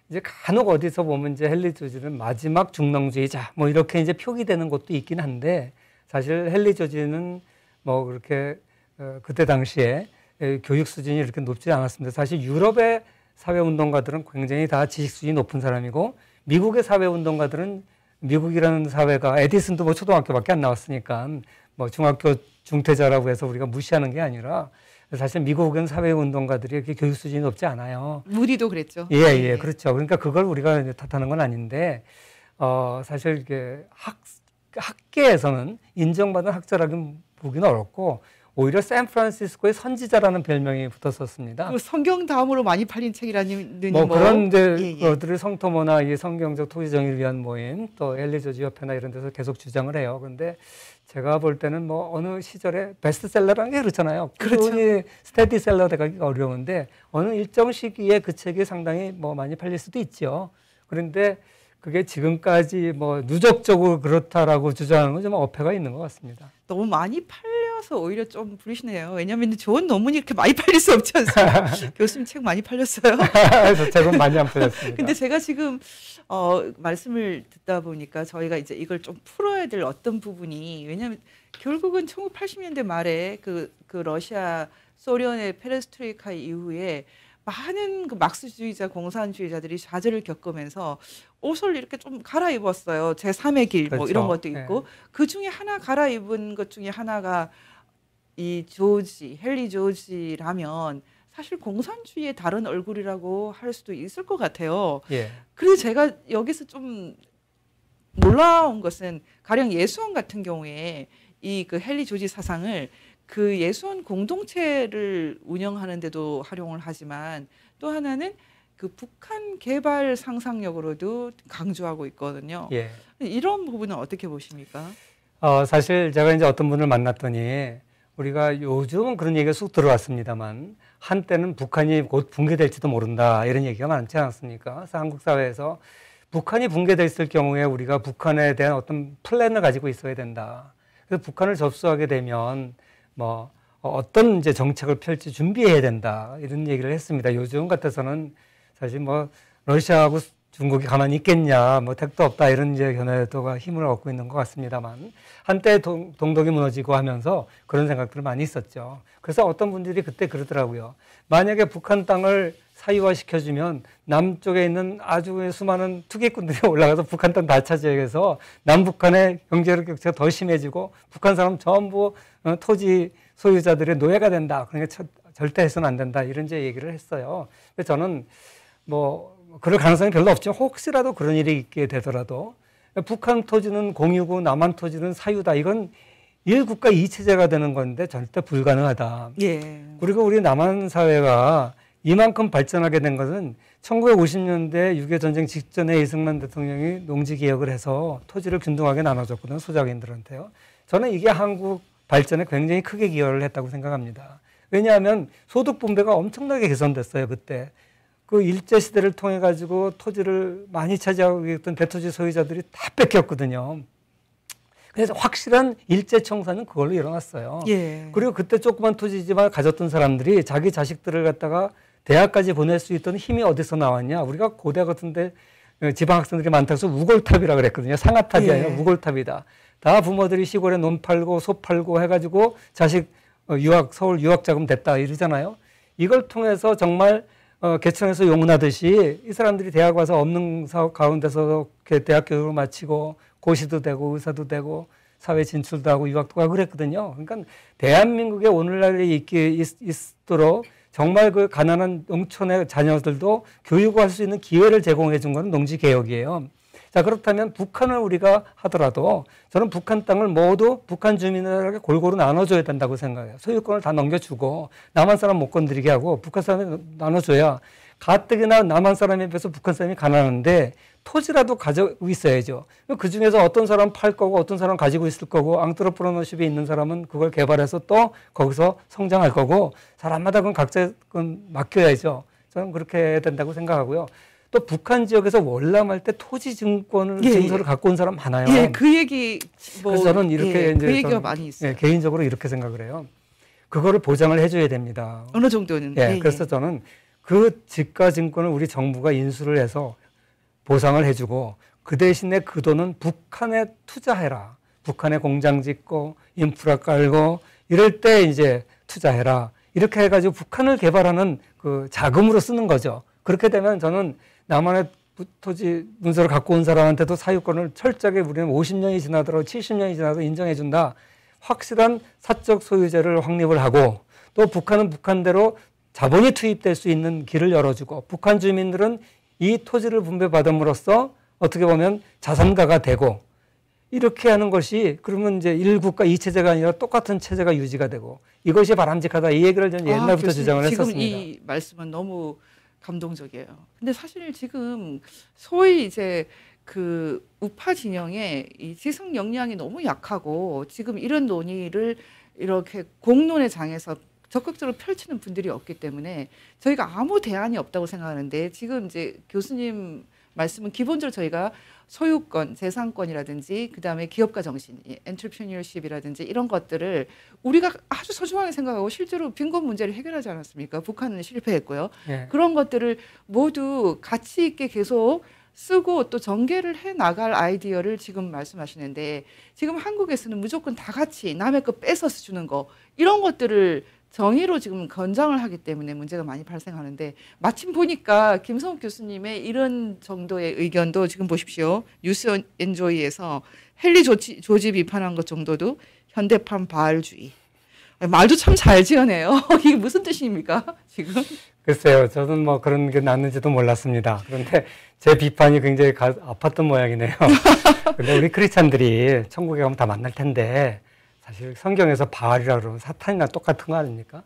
이제 간혹 어디서 보면 이제 헨리 조지는 마지막 중농주의자 뭐 이렇게 이제 표기되는 것도 있긴 한데 사실 헨리 조지는 뭐 그렇게 어, 그때 당시에 에, 교육 수준이 이렇게 높지 않았습니다. 사실 유럽의 사회 운동가들은 굉장히 다 지식 수준이 높은 사람이고 미국의 사회 운동가들은 미국이라는 사회가 에디슨도 뭐 초등학교밖에 안 나왔으니까 뭐 중학교 중퇴자라고 해서 우리가 무시하는 게 아니라 사실 미국은 사회 운동가들이 이렇게 교육 수준이 높지 않아요. 무디도 그랬죠. 예, 예, 그렇죠. 그러니까 그걸 우리가 탓하는 건 아닌데, 어, 사실 이게 학, 학계에서는 인정받은 학자라고 보기는 어렵고, 오히려 샌프란시스코의 선지자라는 별명이 붙었었습니다. 그 성경 다음으로 많이 팔린 책이라는 뭐, 그런 이제 예, 예. 것들을 성토모나 이 성경적 토지 정의를 위한 모임, 또 엘리조지 협회나 이런 데서 계속 주장을 해요. 그런데 제가 볼 때는 뭐 어느 시절에 베스트셀러라는 게 그렇잖아요. 그렇죠. 스테디셀러 되기가 어려운데 어느 일정 시기에 그 책이 상당히 뭐 많이 팔릴 수도 있죠. 그런데 그게 지금까지 뭐 누적적으로 그렇다라고 주장하는 건 좀 어폐가 있는 것 같습니다. 너무 많이 팔 려서 오히려 좀 부리시네요. 왜냐하면 좋은 논문이 이렇게 많이 [LAUGHS] 팔릴 수 없지 않습니까? [LAUGHS] 교수님 책 많이 팔렸어요. 그래서 책은 많이 안 팔렸습니다. 근데 제가 지금 어, 말씀을 듣다 보니까 저희가 이제 이걸 좀 풀어야 될 어떤 부분이 왜냐하면 결국은 1980년대 말에 그, 그 러시아 소련의 페레스트로이카 이후에 많은 그 막스주의자 공산주의자들이 좌절을 겪으면서 옷을 이렇게 좀 갈아입었어요. 제 3의 길뭐 그렇죠. 이런 것도 있고 네. 그 중에 하나 갈아입은 것 중에 하나가 이 조지 헨리 조지라면 사실 공산주의의 다른 얼굴이라고 할 수도 있을 것 같아요. 예. 그래서 제가 여기서 좀 놀라운 것은 가령 예수원 같은 경우에 이 그 헨리 조지 사상을 그 예수원 공동체를 운영하는데도 활용을 하지만 또 하나는 그 북한 개발 상상력으로도 강조하고 있거든요. 예. 이런 부분은 어떻게 보십니까? 어, 사실 제가 이제 어떤 분을 만났더니 우리가 요즘은 그런 얘기가 쑥 들어왔습니다만 한때는 북한이 곧 붕괴될지도 모른다 이런 얘기가 많지 않았습니까? 그래서 한국 사회에서 북한이 붕괴됐을 경우에 우리가 북한에 대한 어떤 플랜을 가지고 있어야 된다. 그래서 북한을 접수하게 되면 뭐 어, 어떤 이제 정책을 펼치 준비해야 된다 이런 얘기를 했습니다. 요즘 같아서는 사실 뭐 러시아하고 중국이 가만히 있겠냐, 뭐 택도 없다 이런 이제 견해도가 힘을 얻고 있는 것 같습니다만 한때 동, 동독이 무너지고 하면서 그런 생각들을 많이 있었죠. 그래서 어떤 분들이 그때 그러더라고요. 만약에 북한 땅을 사유화 시켜주면 남쪽에 있는 아주 수많은 투기꾼들이 [LAUGHS] 올라가서 북한 땅 다 차지해서 남북한의 경제적 격차가 더 심해지고 북한 사람 전부 어, 토지 소유자들의 노예가 된다. 그러니까 저- 절대 해서는 안 된다. 이런 이제 얘기를 했어요. 근데 저는 뭐 그럴 가능성이 별로 없지만 혹시라도 그런 일이 있게 되더라도 북한 토지는 공유고 남한 토지는 사유다. 이건 일국가 이체제가 되는 건데 절대 불가능하다. 예. 그리고 우리 남한 사회가 이만큼 발전하게 된 것은 1950년대 6.25 전쟁 직전에 이승만 대통령이 농지 개혁을 해서 토지를 균등하게 나눠줬거든요. 소작인들한테요. 저는 이게 한국 발전에 굉장히 크게 기여를 했다고 생각합니다. 왜냐하면 소득 분배가 엄청나게 개선됐어요. 그때. 그 일제 시대를 통해 가지고 토지를 많이 차지하고 있던 대토지 소유자들이 다 뺏겼거든요. 그래서 확실한 일제 청산은 그걸로 일어났어요. 예. 그리고 그때 조그만 토지지만 가졌던 사람들이 자기 자식들을 갖다가 대학까지 보낼 수 있던 힘이 어디서 나왔냐? 우리가 고대 같은데 어, 지방 학생들이 많다고 해서 우골탑이라 그랬거든요. 상하탑이 예. 아니라 우골탑이다. 다 부모들이 시골에 논 팔고 소 팔고 해가지고 자식 어, 유학 서울 유학 자금 됐다 이러잖아요. 이걸 통해서 정말 어, 개천에서 용나듯이 이 사람들이 대학 와서 없는 사업 가운데서 대학 교육을 마치고 고시도 되고 의사도 되고 사회 진출도 하고 유학도 가고 그랬거든요. 그러니까 대한민국에 오늘날에 있게 있, 있도록 정말 그 가난한 농촌의 자녀들도 교육을 할 수 있는 기회를 제공해 준 것은 농지 개혁이에요. 자 그렇다면 북한을 우리가 하더라도 저는 북한 땅을 모두 북한 주민들에게 골고루 나눠줘야 된다고 생각해요. 소유권을 다 넘겨주고 남한 사람 못 건드리게 하고 북한 사람에 나눠줘야 가뜩이나 남한 사람에 비해서 북한 사람이 가난한데 토지라도 가지고 있어야죠. 그 중에서 어떤 사람 팔 거고 어떤 사람 가지고 있을 거고 앙트로프로너십에 있는 사람은 그걸 개발해서 또 거기서 성장할 거고 사람마다 그건 각자 그건 맡겨야죠. 저는 그렇게 된다고 생각하고요. 또 북한 지역에서 월남할 때 토지 증권을 예, 증서를 예. 갖고 온 사람 많아요. 예, 그 얘기 뭐 그래서 저는 이렇게 예, 이제 그 얘기가 저는, 많이 있어요. 예, 개인적으로 이렇게 생각을 해요. 그거를 보장을 해줘야 됩니다. 어느 정도는. 예, 그래서 저는 그 지가 증권을 우리 정부가 인수를 해서 보상을 해주고 그 대신에 그 돈은 북한에 투자해라. 북한에 공장 짓고 인프라 깔고 이럴 때 이제 투자해라. 이렇게 해가지고 북한을 개발하는 그 자금으로 쓰는 거죠. 그렇게 되면 저는 남한의 토지 문서를 갖고 온 사람한테도 사유권을 철저하게 우리는 50년이 지나더라도 70년이 지나도 인정해 준다. 확실한 사적 소유제를 확립을 하고 또 북한은 북한대로 자본이 투입될 수 있는 길을 열어주고 북한 주민들은 이 토지를 분배받음으로써 어떻게 보면 자산가가 되고 이렇게 하는 것이 그러면 이제 1국가 2체제가 아니라 똑같은 체제가 유지가 되고 이것이 바람직하다 이 얘기를 저는 옛날부터 아, 주장을 지금 했었습니다. 이 말씀은 너무 감동적이에요. 근데 사실 지금 소위 이제 그 우파 진영의 이 지성 역량이 너무 약하고 지금 이런 논의를 이렇게 공론의 장에서 적극적으로 펼치는 분들이 없기 때문에 저희가 아무 대안이 없다고 생각하는데 지금 이제 교수님 말씀은 기본적으로 저희가 소유권, 재산권이라든지 그다음에 기업가 정신, 엔트르프니어십이라든지 이런 것들을 우리가 아주 소중하게 생각하고 실제로 빈곤 문제를 해결하지 않았습니까? 북한은 실패했고요. 예. 그런 것들을 모두 가치 있게 계속 쓰고 또 전개를 해 나갈 아이디어를 지금 말씀하시는데 지금 한국에서는 무조건 다 같이 남의 거 뺏어서 주는 거 이런 것들을 정의로 지금 권장을 하기 때문에 문제가 많이 발생하는데 마침 보니까 김성욱 교수님의 이런 정도의 의견도 지금 보십시오 뉴스 엔조이에서 헨리 조지, 조지 비판한 것 정도도 현대판 바알주의 말도 참 잘 지어내요 [LAUGHS] 이게 무슨 뜻입니까 지금 글쎄요, 저는 뭐 그런 게 났는지도 몰랐습니다. 그런데 제 비판이 굉장히 가, 아팠던 모양이네요. [LAUGHS] 근데 우리 크리스찬들이 천국에 가면 다 만날 텐데 사실 성경에서 바알이라 그러면 사탄이나 똑같은 거 아닙니까?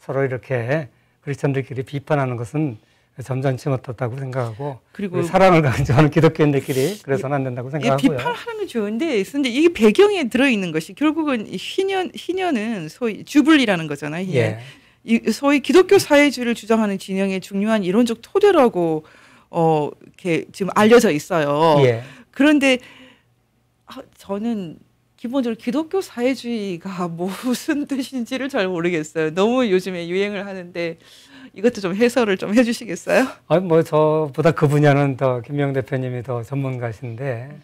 서로 이렇게 크리스찬들끼리 비판하는 것은 점잖지 못하다고 생각하고 그리고 사랑을 강조하는 기독교인들끼리 그래서는 안 된다고 예, 생각하고요. 비판하는 건 좋은데 근데 이게 배경에 들어 있는 것이 결국은 이 희년 희년은 소위 주불이라는 거잖아요. 예. 이 소위 기독교 사회주의를 주장하는 진영의 중요한 이론적 토대라고 어 이렇게 지금 알려져 있어요. 예. 그런데 아, 저는 기본적으로 기독교 사회주의가 [LAUGHS] 무슨 뜻인지를 잘 모르겠어요. 너무 요즘에 유행을 하는데 이것도 좀 해설을 좀 해주시겠어요? 아, 뭐 저보다 그 분야는 더 김명 대표님이 더 전문가신데,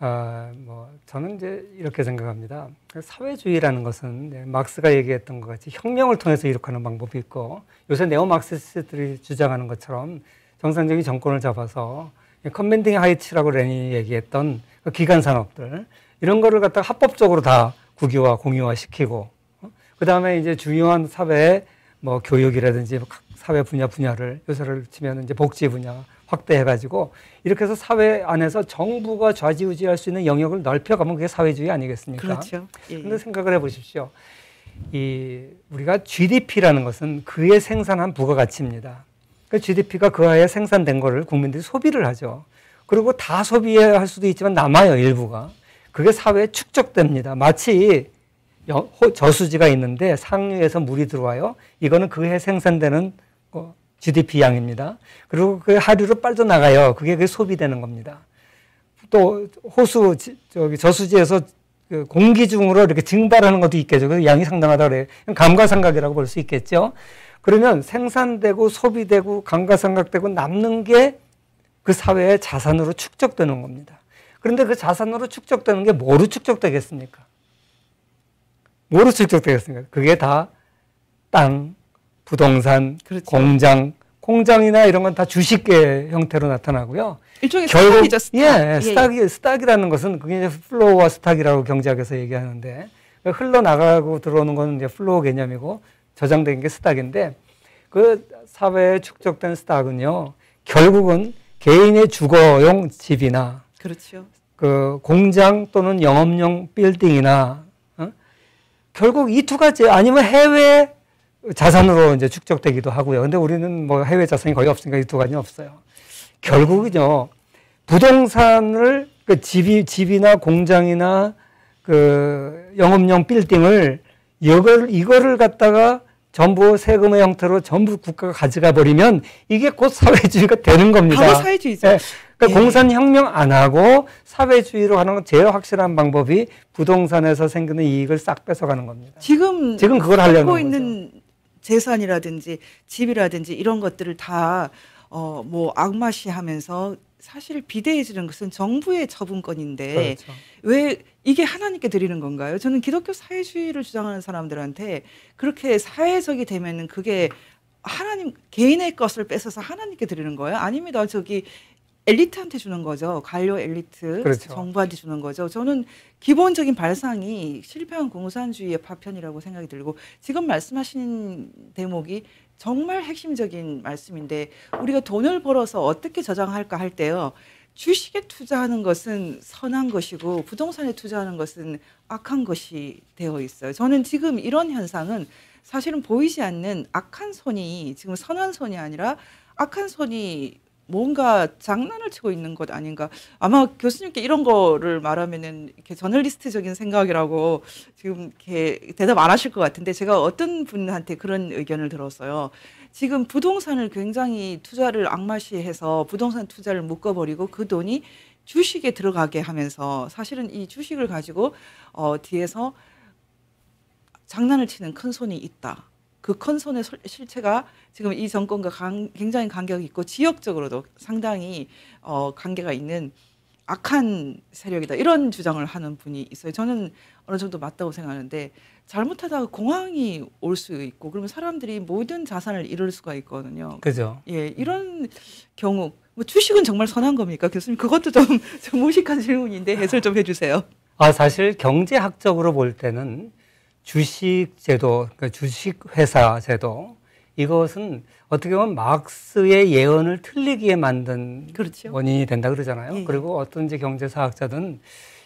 아, 뭐 저는 이제 이렇게 생각합니다. 사회주의라는 것은 막스가 얘기했던 것 같이 혁명을 통해서 이룩하는 방법이 있고, 요새 neo Marxist들이 주장하는 것처럼 정상적인 정권을 잡아서 commanding heights라고 레닌이 얘기했던 그 기간 산업들 이런 거를 갖다 가 합법적으로 다 국유화 공유화 시키고, 그 다음에 이제 중요한 사회 뭐 교육이라든지 각 사회 분야 분야를 요새를 치면 이제 복지 분야 확대해가지고 이렇게 해서 사회 안에서 정부가 좌지우지할 수 있는 영역을 넓혀가면 그게 사회주의 아니겠습니까? 그렇죠. 예, 근데 생각을 해보십시오. 이 우리가 GDP라는 것은 그의 생산한 부가가치입니다. 그 GDP가 그 하에 생산된 거를 국민들이 소비를 하죠. 그리고 다 소비할 수도 있지만 남아요 일부가. 그게 사회에 축적됩니다. 마치 저수지가 있는데 상류에서 물이 들어와요. 이거는 그해 생산되는 어, GDP 양입니다. 그리고 그 하류로 빠져나가요. 그게 그 소비되는 겁니다. 또 호수 지- 저기 저수지에서 그 공기 중으로 이렇게 증발하는 것도 있겠죠. 그 양이 상당하다 그래요. 감가상각이라고 볼 수 있겠죠. 그러면 생산되고 소비되고 감가상각되고 남는 게 그 사회의 자산으로 축적되는 겁니다. 그런데 그 자산으로 축적되는 게 뭐로 축적되겠습니까? 뭐로 축적되겠습니까? 그게 다 땅, 부동산, 그렇죠. 공장, 공장이나 이런 건 다 주식의 형태로 나타나고요. 일종의 결국 stock이죠. Stock. 예, stock이 stock이라는 것은 그게 이제 flow와 stock이라고 경제학에서 얘기하는데 흘러 나가고 들어오는 거는 이제 flow 개념이고 저장된 게 stock인데 그 사회에 축적된 stock은요 결국은 개인의 주거용 집이나 그렇죠. 그 공장 또는 영업용 빌딩이나 어? 결국 이 두 가지 아니면 해외 자산으로 이제 축적되기도 하고요. 근데 우리는 뭐 해외 자산이 거의 없으니까 이 두 가지는 없어요. 결국은요 부동산을 그 집이 집이나 공장이나 그 영업용 빌딩을 이걸 이거를 갖다가 전부 세금의 형태로 전부 국가가 가져가 버리면 이게 곧 사회주의가 되는 겁니다. 바로 사회주의죠. 예. 그러니까 예. 공산혁명 안 하고 사회주의로 하는 건 제일 확실한 방법이 부동산에서 생기는 이익을 싹 뺏어가는 겁니다. 지금 지금 그걸 하려는 갖고 거죠. 있는 재산이라든지 집이라든지 이런 것들을 다 어 뭐 악마시하면서 사실 비대해지는 것은 정부의 처분권인데 그렇죠. 왜 이게 하나님께 드리는 건가요? 저는 기독교 사회주의를 주장하는 사람들한테 그렇게 사회적이 되면은 그게 하나님 개인의 것을 뺏어서 하나님께 드리는 거예요? 아닙니다. 저기 엘리트한테 주는 거죠. 관료 엘리트 그렇죠. 정부한테 주는 거죠. 저는 기본적인 발상이 실패한 공산주의의 파편이라고 생각이 들고 지금 말씀하신 대목이 정말 핵심적인 말씀인데 우리가 돈을 벌어서 어떻게 저장할까 할 때요. 주식에 투자하는 것은 선한 것이고 부동산에 투자하는 것은 악한 것이 되어 있어요. 저는 지금 이런 현상은 사실은 보이지 않는 악한 손이 지금 선한 손이 아니라 악한 손이 뭔가 장난을 치고 있는 것 아닌가. 아마 교수님께 이런 거를 말하면은 이렇게 저널리스트적인 생각이라고 지금 이렇게 대답 안 하실 것 같은데 제가 어떤 분한테 그런 의견을 들었어요. 지금 부동산을 굉장히 투자를 악마시해서 부동산 투자를 묶어버리고 그 돈이 주식에 들어가게 하면서 사실은 이 주식을 가지고 어 뒤에서 장난을 치는 큰 손이 있다. 그 솔- 실체가 지금 이 정권과 강- 굉장히 간격이 있고 지역적으로도 상당히 어, 관계가 있는 악한 세력이다 이런 주장을 하는 분이 있어요. 저는 어느 정도 맞다고 생각하는데 잘못하다가 공황이 올 수 있고 그러면 사람들이 모든 자산을 잃을 수가 있거든요. 그죠. 예, 이런 경우 뭐 주식은 정말 선한 겁니까, 교수님? 그것도 좀, 좀 무식한 질문인데 해설 좀 해주세요. 아 사실 경제학적으로 볼 때는 주식 제도, 그러니까 주식 회사 제도 이것은 어떻게 보면 마크스의 예언을 틀리게 만든 그렇죠. 원인이 된다 그러잖아요. 예. 그리고 어떤 이제 경제사학자든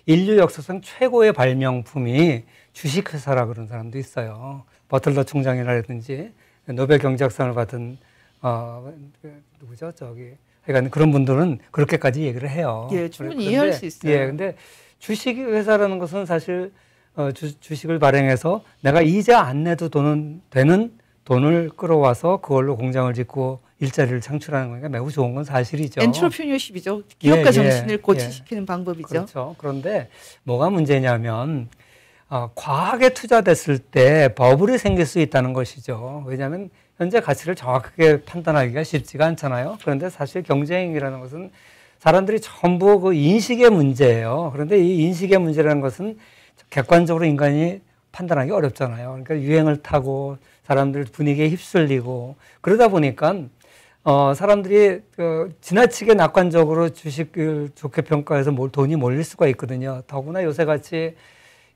인류 역사상 최고의 발명품이 주식회사라 그런 사람도 있어요. 버틀러 총장이라든지 노벨 경제학상을 받은 어그 누구죠 저기 하여간 그런 분들은 그렇게까지 얘기를 해요. 예, 충분히 그런데- 이해할 수 있어요. 예, 근데 주식회사라는 것은 사실 어, 주, 주식을 발행해서 내가 이자 안 내도 돈은 되는 돈을 끌어와서 그걸로 공장을 짓고 일자리를 창출하는 거니까 매우 좋은 건 사실이죠. Entrepreneurship이죠. 기업가 예, 예, 정신을 예. 고취시키는 방법이죠. 그렇죠. 그런데 뭐가 문제냐면 어, 과하게 투자됐을 때 버블이 생길 수 있다는 것이죠. 왜냐하면 현재 가치를 정확하게 판단하기가 쉽지가 않잖아요. 그런데 사실 경쟁이라는 것은 사람들이 전부 그 인식의 문제예요. 그런데 이 인식의 문제라는 것은 객관적으로 인간이 판단하기 어렵잖아요. 그러니까 유행을 타고 사람들 분위기에 휩쓸리고 그러다 보니까 어, 사람들이 그 지나치게 낙관적으로 주식을 좋게 평가해서 몰, 돈이 몰릴 수가 있거든요. 더구나 요새 같이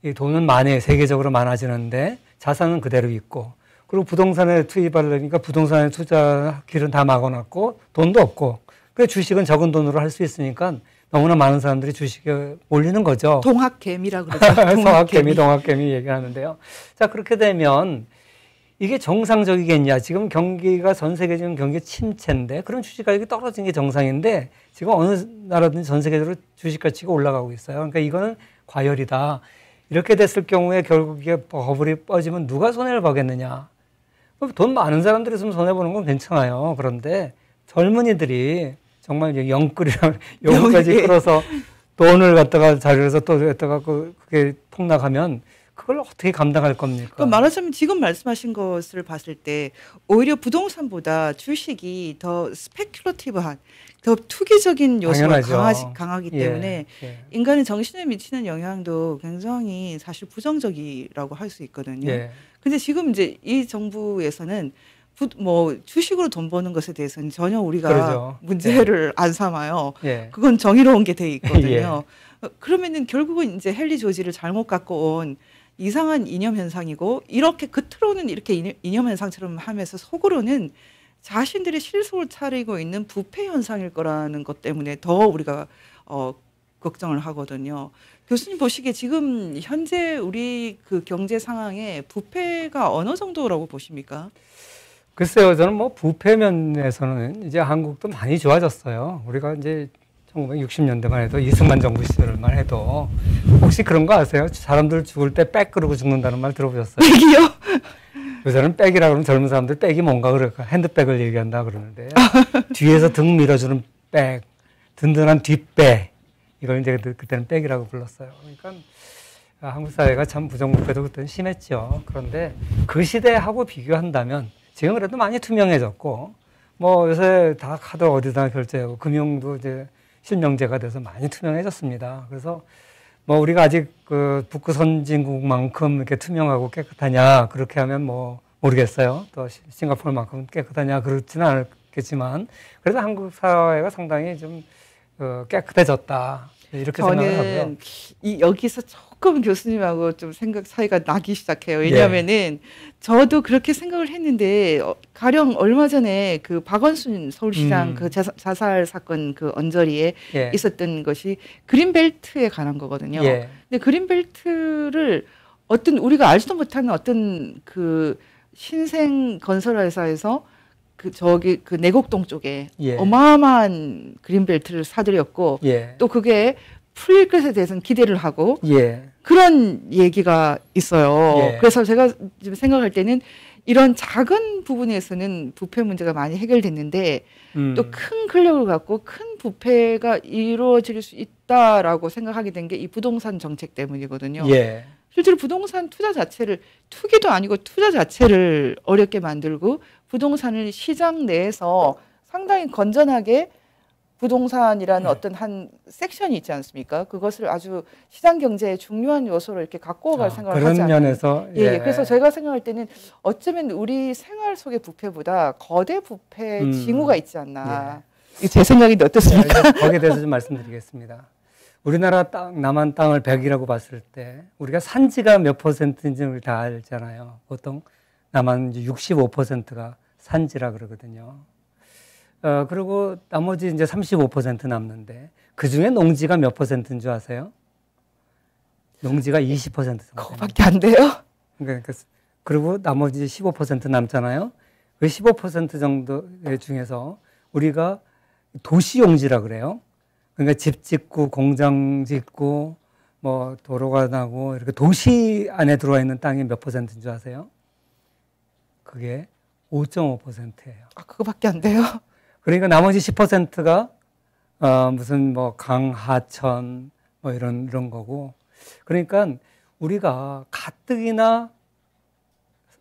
이 돈은 많이 세계적으로 많아지는데 자산은 그대로 있고 그리고 부동산에 투입하려니까 부동산에 투자 길은 다 막아놨고 돈도 없고 그 주식은 적은 돈으로 할 수 있으니까 너무나 많은 사람들이 주식에 몰리는 거죠. 동학개미라 [LAUGHS] 그러죠. 성악개미, 동학개미 얘기하는데요. 자, 그렇게 되면 이게 정상적이겠냐. 지금 경기가 전 세계적인 경기 침체인데 그럼 주식 가격이 떨어진 게 정상인데 지금 어느 나라든지 전 세계적으로 주식 가치가 올라가고 있어요. 그러니까 이거는 과열이다. 이렇게 됐을 경우에 결국 이게 버블이 빠지면 누가 손해를 보겠느냐. 돈 많은 사람들이 있으면 손해보는 건 괜찮아요. 그런데 젊은이들이 정말 영끌이랑 영까지 예. 끌어서 돈을 갖다가 자리에서 또 갖다가 그- 그게 폭락하면 그걸 어떻게 감당할 겁니까? 그럼 말하자면 지금 말씀하신 것을 봤을 때 오히려 부동산보다 주식이 더 스페큘러티브한 더 투기적인 요소가. 강하지, 강하기 예, 때문에 예. 인간의 정신에 미치는 영향도 굉장히 사실 부정적이라고 할 수 있거든요. 예. 근데 지금 이제 이 정부에서는 부, 뭐 주식으로 돈 버는 것에 대해서는 전혀 우리가 그러죠. 문제를 [LAUGHS] 안 삼아요. 예. 그건 정의로운 게돼 [LAUGHS] 예. 있거든요. 어, 그러면은 결국은 이제 헨리 조지를 잘못 갖고 온 이상한 이념 현상이고 이렇게 겉으로는 이렇게 이념- 이념 현상처럼 하면서 속으로는 자신들의 실속을 차리고 있는 부패 현상일 거라는 것 때문에 더 우리가 어 걱정을 하거든요. 교수님 보시기에 지금 현재 우리 그 경제 상황에 부패가 어느 정도라고 보십니까? 글쎄요, 저는 뭐 부패 면에서는 이제 한국도 많이 좋아졌어요. 우리가 이제 1960년대만 해도 이승만 정부 시절만 해도 혹시 그런 거 아세요? 사람들 죽을 때백 그러고 죽는다는 말 들어보셨어요? 백이요? [LAUGHS] 요새는 백이라 그러면 젊은 사람들 백이 뭔가 그럴까 핸드백을 얘기한다 그러는데 뒤에서 등 밀어주는 백, 든든한 뒷백 이걸 이제 그- 그때는 백이라고 불렀어요. 그러니까 아, 한국 사회가 참 부정부패도 그때는 심했죠. 그런데 그 시대하고 비교한다면 지금 그래도 많이 투명해졌고 뭐 요새 다 카드 어디다 결제하고 금융도 이제 실명제가 돼서 많이 투명해졌습니다. 그래서 뭐 우리가 아직 그 북구 선진국만큼 이렇게 투명하고 깨끗하냐 그렇게 하면 뭐 모르겠어요. 또 시- 싱가포르만큼 깨끗하냐 그렇지는 않겠지만 그래도 한국 사회가 상당히 좀 어, 깨끗해졌다 이렇게 생각을 하고요. 이 여기서 조금 교수님하고 좀 생각 차이가 나기 시작해요. 왜냐하면은 저도 그렇게 생각을 했는데 어, 가령 얼마 전에 그 박원순 서울시장 음. 그 자사, 자살 사건 그 언저리에 예. 있었던 것이 그린벨트에 관한 거거든요. 예. 근데 그린벨트를 어떤 우리가 알지도 못하는 어떤 그 신생 건설 회사에서 그 저기 그 내곡동 쪽에 예. 어마어마한 그린벨트를 사들였고 예. 또 그게 풀릴 것에 대해서는 기대를 하고 예. 그런 얘기가 있어요. 예. 그래서 제가 지금 생각할 때는 이런 작은 부분에서는 부패 문제가 많이 해결됐는데 음. 또큰 권력을 갖고 큰 부패가 이루어질 수 있다라고 생각하게 된 게 이 부동산 정책 때문이거든요. 예. 실제로 부동산 투자 자체를 투기도 아니고 투자 자체를 어렵게 만들고 부동산을 시장 내에서 상당히 건전하게 부동산이라는 어떤 한 섹션이 있지 않습니까? 그것을 아주 시장 경제의 중요한 요소로 이렇게 갖고 갈 아, 생각을 그런 하지 않아요. 면에서 예, 예. 그래서 제가 생각할 때는 어쩌면 우리 생활 속의 부패보다 거대 부패 음. 징후가 있지 않나. 이게 제 생각인데 어떻습니까? 네, 거기에 대해서 좀 말씀드리겠습니다. 우리나라 땅, 남한 땅을 100이라고 봤을 때 우리가 산지가 몇 퍼센트인지 우리 다 알잖아요. 보통 남한 65%가 산지라 그러거든요. 어, 그리고 나머지 이제 35% 남는데 그 중에 농지가 몇 퍼센트인 줄 아세요? 농지가 20% 정도. 그거밖에 안 돼요? 그러니까 그리고 나머지 15% 남잖아요. 그 15% 정도 중에서 우리가 도시 용지라 그래요. 그러니까 집 짓고 공장 짓고 뭐 도로가 나고 이렇게 도시 안에 들어와 있는 땅이 몇 퍼센트인 줄 아세요? 그게 5.5%예요. 아, 그거밖에 안 돼요? 그러니까 나머지 10%가 어, 무슨 뭐 강하천 뭐 이런 이런 거고 그러니까 우리가 가뜩이나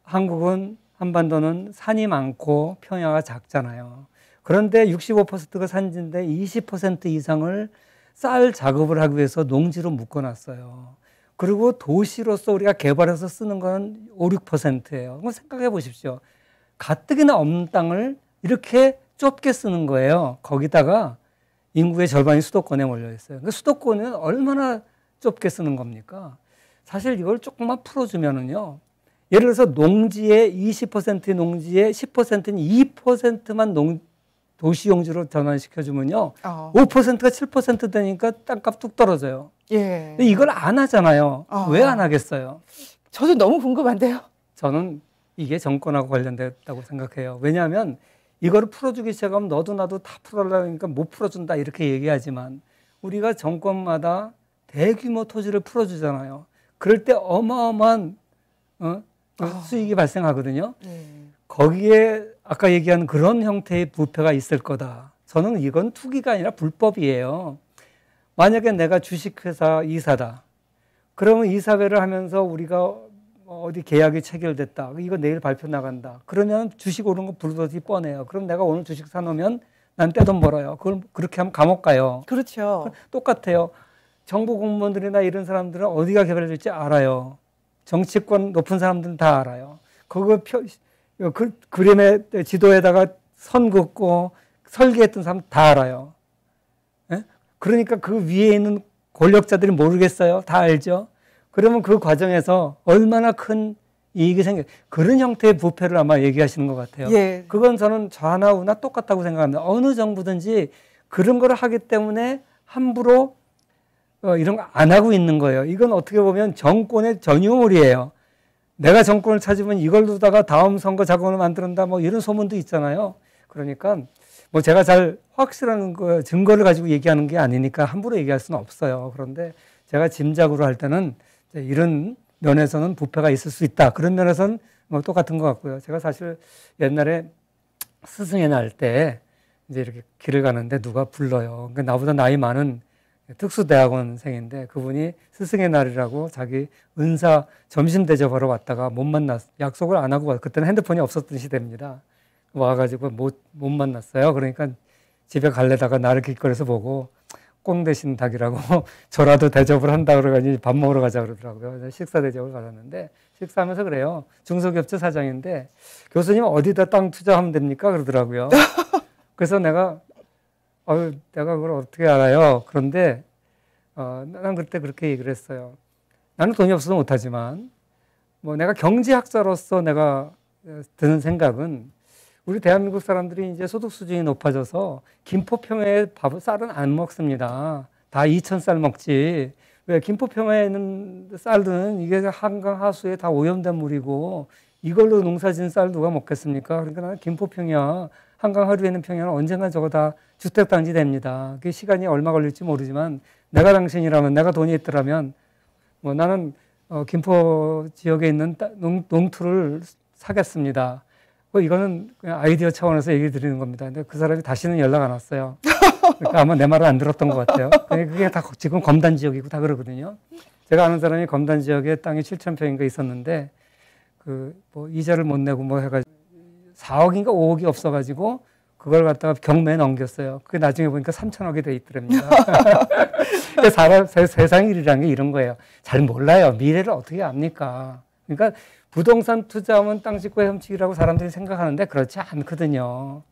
한국은 한반도는 산이 많고 평야가 작잖아요. 그런데 65%가 산지인데 20% 이상을 쌀 작업을 하기 위해서 농지로 묶어놨어요. 그리고 도시로서 우리가 개발해서 쓰는 건 5, 6%예요. 그럼 생각해 보십시오. 가뜩이나 없는 땅을 이렇게 좁게 쓰는 거예요. 거기다가 인구의 절반이 수도권에 몰려 있어요. 그 수도권은 얼마나 좁게 쓰는 겁니까? 사실 이걸 조금만 풀어주면은요. 예를 들어서 농지의 20%의 농지의 10%는 2%만 농, 도시용지로 전환시켜주면요. 어. 5%가 7% 되니까 땅값 뚝 떨어져요. 예. 근데 이걸 안 하잖아요. 어. 왜안 하겠어요? 저도 너무 궁금한데요. 저는 이게 정권하고 관련됐다고 생각해요. 왜냐하면 이거를 풀어주기 시작하면 너도 나도 다 풀어달라니까 못 풀어준다 이렇게 얘기하지만 우리가 정권마다 대규모 토지를 풀어주잖아요. 그럴 때 어마어마한 어? 그 아. 수익이 발생하거든요. 예. 거기에 아까 얘기한 그런 형태의 부패가 있을 거다. 저는 이건 투기가 아니라 불법이에요. 만약에 내가 주식회사 이사다. 그러면 이사회를 하면서 우리가 어디 계약이 체결됐다. 이거 내일 발표 나간다. 그러면 주식 오른 거 불도지 뻔해요. 그럼 내가 오늘 주식 사놓으면 난 떼돈 벌어요. 그걸 그렇게 하면 감옥 가요. 그렇죠. 똑같아요. 정부 공무원들이나 이런 사람들은 어디가 개발될지 알아요. 정치권 높은 사람들은 다 알아요. 그거 표, 그 그림에 지도에다가 선 긋고 설계했던 사람 다 알아요. 예? 그러니까 그 위에 있는 권력자들이 모르겠어요. 다 알죠. 그러면 그 과정에서 얼마나 큰 이익이 생겨 그런 형태의 부패를 아마 얘기하시는 것 같아요. 예. 그건 저는 좌나 우나 똑같다고 생각합니다. 어느 정부든지 그런 걸 하기 때문에 함부로 어, 이런 거 안 하고 있는 거예요. 이건 어떻게 보면 정권의 전유물이에요. 내가 정권을 찾으면 이걸 두다가 다음 선거 자금을 만든다 뭐 이런 소문도 있잖아요. 그러니까 뭐 제가 잘 확실한 거 증거를 가지고 얘기하는 게 아니니까 함부로 얘기할 수는 없어요. 그런데 제가 짐작으로 할 때는 이제 이런 면에서는 부패가 있을 수 있다. 그런 면에서는 뭐 똑같은 것 같고요. 제가 사실 옛날에 스승의 날 때 이제 이렇게 길을 가는데 누가 불러요. 그러니까 나보다 나이 많은 특수대학원생인데 그분이 스승의 날이라고 자기 은사 점심 대접하러 왔다가 못 만났 약속을 안 하고 왔 그때는 핸드폰이 없었던 시대입니다. 와가지고 못, 못 만났어요. 그러니까 집에 갈래다가 나를 길거리에서 보고 꽁 대신 닭이라고 [LAUGHS] 저라도 대접을 한다 그러가지고 밥 먹으러 가자 그러더라고요. 식사 대접을 받았는데 식사하면서 그래요. 중소기업체 사장인데 교수님 어디다 땅 투자하면 됩니까? 그러더라고요. [LAUGHS] 그래서 내가 어 내가 그걸 어떻게 알아요? 그런데 어, 난 그때 그렇게 얘기를 했어요. 나는 돈이 없어서 못하지만 뭐 내가 경제학자로서 내가 어, 드는 생각은 우리 대한민국 사람들이 이제 소득 수준이 높아져서 김포평에 밥을 쌀은 안 먹습니다. 다 이천 쌀 먹지. 왜 김포평에 있는 쌀들은 이게 한강 하수에 다 오염된 물이고 이걸로 농사진 쌀 누가 먹겠습니까? 그러니까 나는 김포평이야. 한강 하류에 있는 평야는 언젠가 저거 다 주택 단지 됩니다. 그 시간이 얼마 걸릴지 모르지만 내가 당신이라면 내가 돈이 있더라면 뭐 나는 어, 김포 지역에 있는 따- 농, 농투를 사겠습니다. 뭐 이거는 그냥 아이디어 차원에서 얘기 드리는 겁니다. 근데 그 사람이 다시는 연락 안 왔어요. 그러니까 아마 내 말을 안 들었던 것 같아요. 그게 다 지금 검단 지역이고 다 그러거든요. 제가 아는 사람이 검단 지역에 땅이 7천 평인가 있었는데 그 뭐 이자를 못 내고 뭐 해가지고 4억인가 5억이 없어가지고 그걸 갖다가 경매에 넘겼어요. 그게 나중에 보니까 3천억이 돼 있더랍니다. [LAUGHS] 사람, 세, 세상 일이라는 게 이런 거예요. 잘 몰라요. 미래를 어떻게 압니까? 그러니까 부동산 투자하면 땅 짓고 헤엄치기라고 사람들이 생각하는데 그렇지 않거든요.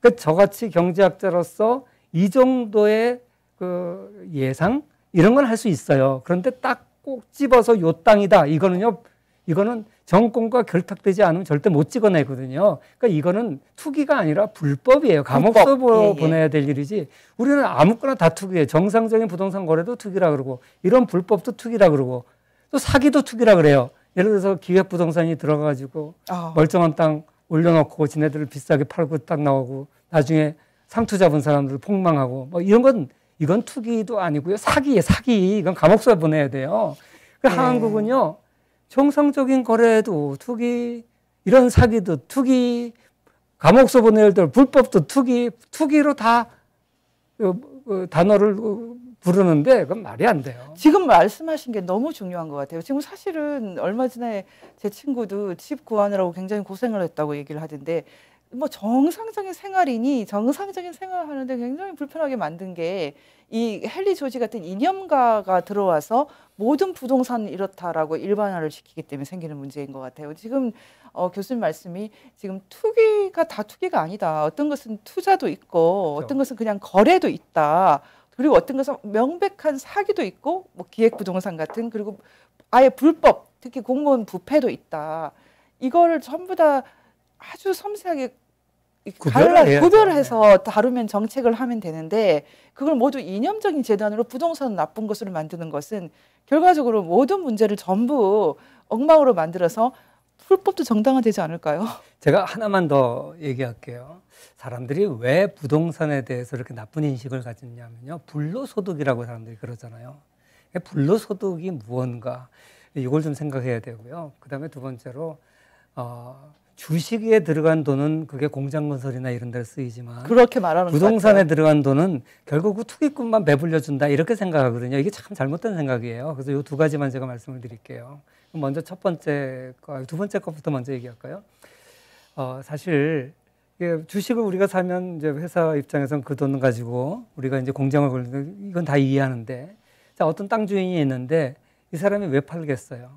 그 저같이 경제학자로서 이 정도의 그 예상 이런 건 할 수 있어요. 그런데 딱 꼭 집어서 요 땅이다. 이거는요. 이거는 정권과 결탁되지 않으면 절대 못 찍어내거든요. 그러니까 이거는 투기가 아니라 불법이에요. 감옥서 불법. 보- 예, 예. 보내야 될 일이지. 우리는 아무거나 다 투기해요. 정상적인 부동산 거래도 투기라 그러고 이런 불법도 투기라 그러고 또 사기도 투기라 그래요. 예를 들어서 기획부동산이 들어가가지고 아, 멀쩡한 땅 올려놓고 지네들 비싸게 팔고 딱 나오고 나중에 상투 잡은 사람들 폭망하고 뭐 이런 건 이건 투기도 아니고요 사기예요 사기 이건 감옥서에 보내야 돼요. 그 네. 한국은요 정상적인 거래도 투기 이런 사기도 투기 감옥서 보내야 될 불법도 투기 투기로 다 어, 어, 단어를 어, 부르는데 그건 말이 안 돼요. 지금 말씀하신 게 너무 중요한 것 같아요. 지금 사실은 얼마 전에 제 친구도 집 구하느라고 굉장히 고생을 했다고 얘기를 하던데 뭐 정상적인 생활이니 정상적인 생활을 하는데 굉장히 불편하게 만든 게 이 헨리 조지 같은 이념가가 들어와서 모든 부동산 이렇다라고 일반화를 시키기 때문에 생기는 문제인 것 같아요. 지금 어, 교수님 말씀이 지금 투기가 다 투기가 아니다. 어떤 것은 투자도 있고 그렇죠. 어떤 것은 그냥 거래도 있다. 그리고 어떤 것은 명백한 사기도 있고 뭐 기획부동산 같은 그리고 아예 불법 특히 공무원 부패도 있다. 이거를 전부 다 아주 섬세하게 구별을 갈라. 구별해서 다루면 정책을 하면 되는데 그걸 모두 이념적인 재단으로 부동산을 나쁜 것으로 만드는 것은 결과적으로 모든 문제를 전부 엉망으로 만들어서 불법도 정당화되지 않을까요? 제가 하나만 더 얘기할게요. 사람들이 왜 부동산에 대해서 이렇게 나쁜 인식을 가졌냐면요. 불로소득이라고 사람들이 그러잖아요. 불로소득이 무언가 이걸 좀 생각해야 되고요. 그 다음에 두 번째로 어, 주식에 들어간 돈은 그게 공장 건설이나 이런 데 쓰이지만 그렇게 말하는 것 부동산에. 들어간 돈은 결국 그 투기꾼만 배불려 준다 이렇게 생각하거든요. 이게 참 잘못된 생각이에요. 그래서 이 두 가지만 제가 말씀을 드릴게요. 먼저 첫 번째 거, 두 번째 것부터 먼저 얘기할까요? 어, 사실 주식을 우리가 사면 이제 회사 입장에서는 그돈 가지고 우리가 이제 공장을 걸는 이건 다 이해하는데 자 어떤 땅 주인이 있는데 이 사람이 왜 팔겠어요?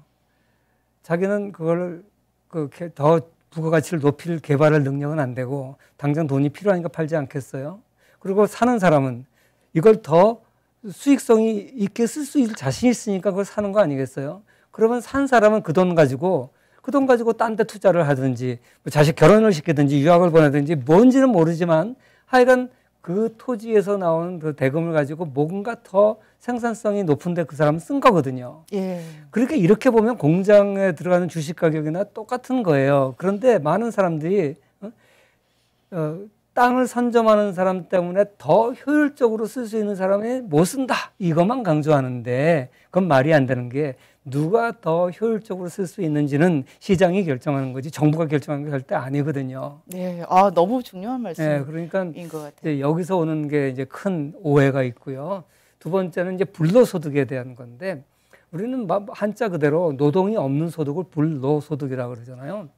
자기는 그걸 그더 부가가치를 높일 개발할 능력은 안 되고 당장 돈이 필요하니까 팔지 않겠어요? 그리고 사는 사람은 이걸 더 수익성이 있게 쓸 수 있을 자신 있으니까 그걸 사는 거 아니겠어요? 그러면 산 사람은 그 돈 가지고 그 돈 가지고 딴 데 투자를 하든지 뭐 자식 결혼을 시키든지 유학을 보내든지 뭔지는 모르지만 하여간 그 토지에서 나오는 그 대금을 가지고 뭔가 더 생산성이 높은데 그 사람은 쓴 거거든요. 예. 그러니까 이렇게 보면 공장에 들어가는 주식 가격이나 똑같은 거예요. 그런데 많은 사람들이 어? 어, 땅을 선점하는 사람 때문에 더 효율적으로 쓸 수 있는 사람이 못 쓴다 이것만 강조하는데 그건 말이 안 되는 게 누가 더 효율적으로 쓸 수 있는지는 시장이 결정하는 거지 정부가 결정하는 게 절대 아니거든요. 네. 아, 너무 중요한 네, 말씀인 그러니까 것 같아요. 여기서 오는 게 이제 큰 오해가 있고요. 두 번째는 이제 불로소득에 대한 건데 우리는 막 한자 그대로 노동이 없는 소득을 불로소득이라고 그러잖아요.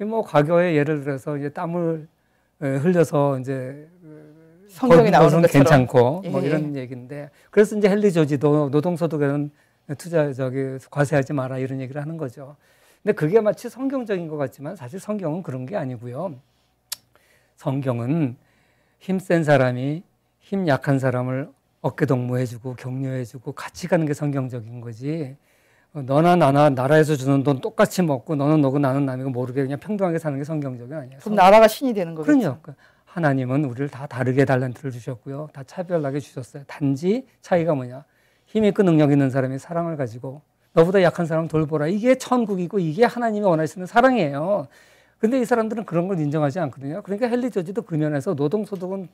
이뭐 과거에 예를 들어서 이제 땀을 에, 흘려서 이제 벌는 나오는 것처럼. 괜찮고 뭐 예, 이런 얘기인데 그래서 이제 헨리 조지도 노동소득에는 투자 저기 과세하지 마라 이런 얘기를 하는 거죠. 근데 그게 마치 성경적인 것 같지만 사실 성경은 그런 게 아니고요. 성경은 힘센 사람이 힘 약한 사람을 어깨 동무해주고 격려해주고 같이 가는 게 성경적인 거지. 어, 너나 나나 나라에서 주는 돈 똑같이 먹고 너는 너고 나는 남이고 모르게 그냥 평등하게 사는 게 성경적이 아니에요. 그럼 나라가 신이 되는 거겠죠. 그럼요. 그 하나님은 우리를 다 다르게 달란트를 주셨고요. 다 차별하게 주셨어요. 단지 차이가 뭐냐? 힘 있고 능력 있는 사람이 사랑을 가지고 너보다 약한 사람 돌보라. 이게 천국이고 이게 하나님이 원하시는 사랑이에요. 근데 이 사람들은 그런 걸 인정하지 않거든요. 그러니까 헨리 조지도 그 면에서 노동소득은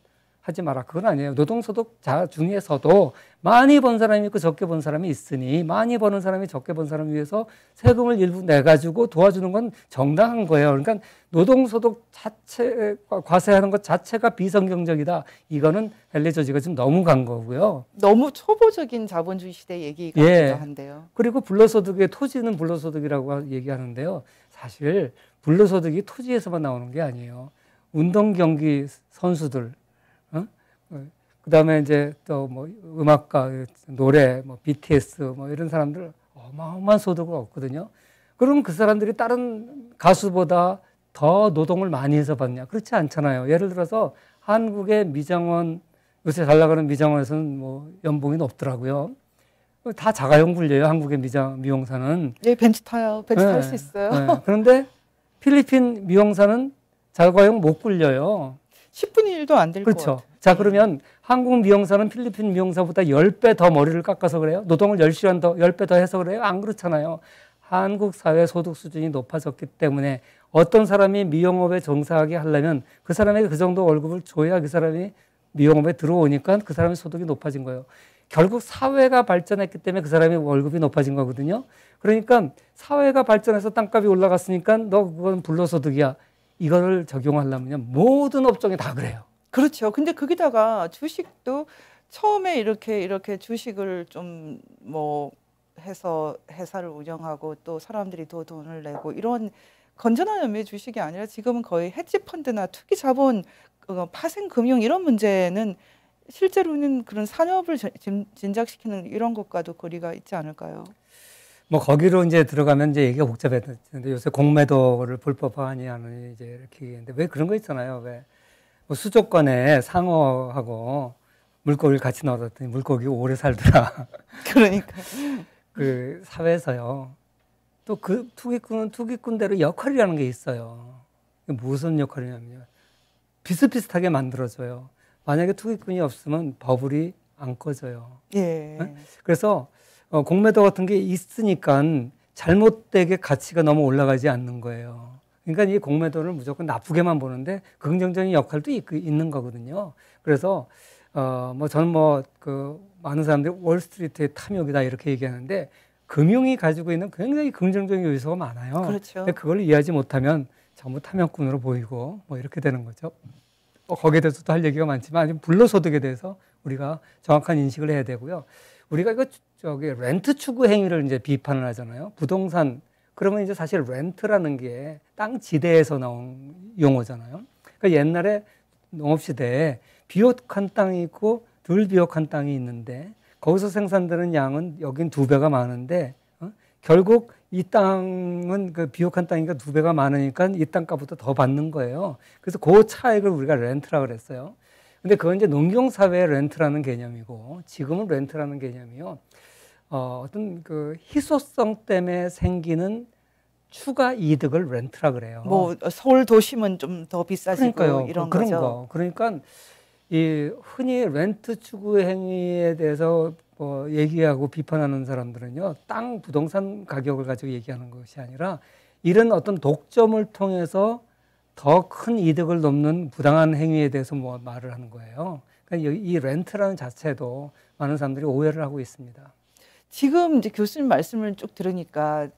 하지 마라. 그건 아니에요. 노동소득자 중에서도 많이 번 사람이 있고 적게 번 사람이 있으니 많이 버는 사람이 적게 번 사람 위해서 세금을 일부 내가지고 도와주는 건 정당한 거예요. 그러니까 노동소득 자체, 과세하는 것 자체가 비성경적이다. 이거는 조지가 좀 너무 간 거고요. 너무 초보적인 자본주의 시대 얘기 같기도 예. 한데요. 그리고 불로소득의 토지는 불로소득이라고 얘기하는데요. 사실 불로소득이 토지에서만 나오는 게 아니에요. 운동 경기 선수들, 어? 그 다음에 이제 또 뭐 음악가, 노래, 뭐 BTS 뭐 이런 사람들 어마어마한 소득을 얻거든요. 그럼 그 사람들이 다른 가수보다 더 노동을 많이 해서 받냐? 그렇지 않잖아요. 예를 들어서 한국의 미장원, 요새 잘 나가는 미장원에서는 뭐 연봉이 높더라고요. 다 자가용 굴려요. 한국의 미장, 미용사는. 예, 벤츠 타요. 벤츠 네, 탈수 있어요. 네. [LAUGHS] 그런데 필리핀 미용사는 자가용 못 굴려요. 10분의 1도 안 될것 그렇죠. 같아요. 자, 그러면 한국 미용사는 필리핀 미용사보다 10배 더 머리를 깎아서 그래요? 노동을 10시간 더, 10배 더 해서 그래요? 안 그렇잖아요. 한국 사회 소득 수준이 높아졌기 때문에 어떤 사람이 미용업에 정사하게 하려면 그 사람에게 그 정도 월급을 줘야 그 사람이 미용업에 들어오니까 그 사람의 소득이 높아진 거예요. 결국 사회가 발전했기 때문에 그 사람의 월급이 높아진 거거든요. 그러니까 사회가 발전해서 땅값이 올라갔으니까 너 그건 불로소득이야. 이거를 적용하려면 모든 업종에 다 그래요. 그렇죠. 근데 거기다가 주식도 처음에 이렇게 이렇게 주식을 좀 뭐 해서 회사를 운영하고 또 사람들이 더 돈을 내고 이런 건전한 의미의 주식이 아니라 지금은 거의 헤지 펀드나 투기 자본 어, 파생 금융 이런 문제는 실제로는 그런 산업을 진작시키는 이런 것과도 거리가 있지 않을까요? 뭐 거기로 이제 들어가면 이제 얘기가 복잡해졌는데 요새 공매도를 불법화하니 하는 이제 이렇게 얘기했는데 왜 그런 거 있잖아요. 왜뭐 수족관에 상어하고 물고기를 같이 넣어뒀더니 물고기 오래 살더라. [LAUGHS] 그러니까 그 사회에서요. 또 그 투기꾼은 투기꾼대로 역할이라는 게 있어요. 무슨 역할이냐면요. 비슷비슷하게 만들어줘요. 만약에 투기꾼이 없으면 버블이 안 꺼져요. 예. 네? 그래서 어, 공매도 같은 게 있으니까 잘못되게 가치가 너무 올라가지 않는 거예요. 그러니까 이 공매도를 무조건 나쁘게만 보는데 긍정적인 역할도 있, 있는 거거든요. 그래서 어, 뭐 저는 뭐 그 많은 사람들이 월스트리트의 탐욕이다 이렇게 얘기하는데 금융이 가지고 있는 굉장히 긍정적인 요소가 많아요. 그렇죠. 근데 그걸 이해하지 못하면 전부 탐욕꾼으로 보이고 뭐 이렇게 되는 거죠. 뭐 거기에 대해서도 할 얘기가 많지만 불로소득에 대해서 우리가 정확한 인식을 해야 되고요. 우리가 이거 저기 렌트 추구 행위를 이제 비판을 하잖아요. 부동산 그러면 이제 사실 렌트라는 게 땅 지대에서 나온 용어잖아요. 그러니까 옛날에 농업 시대에 비옥한 땅이 있고 덜 비옥한 땅이 있는데 거기서 생산되는 양은 여긴 두 배가 많은데 어? 결국 이 땅은 그 비옥한 땅이니까 두 배가 많으니까 이 땅값보다 더 받는 거예요. 그래서 그 차액을 우리가 렌트라 그랬어요. 근데 그건 이제 농경사회의 렌트라는 개념이고 지금은 렌트라는 개념이요. 어, 어떤 그 희소성 때문에 생기는 추가 이득을 렌트라 그래요. 뭐 서울 도심은 좀 더 비싸지고 그러니까요. 이런 그런 거죠. 거. 그러니까 이 흔히 렌트 추구 행위에 대해서 뭐 얘기하고 비판하는 사람들은요, 땅 부동산 가격을 가지고 얘기하는 것이 아니라 이런 어떤 독점을 통해서 더 큰 이득을 넘는 부당한 행위에 대해서 뭐 말을 하는 거예요. 그러니까 이- 이 렌트라는 자체도 많은 사람들이 오해를 하고 있습니다. 지금 이제 교수님 말씀을 쭉 들으니까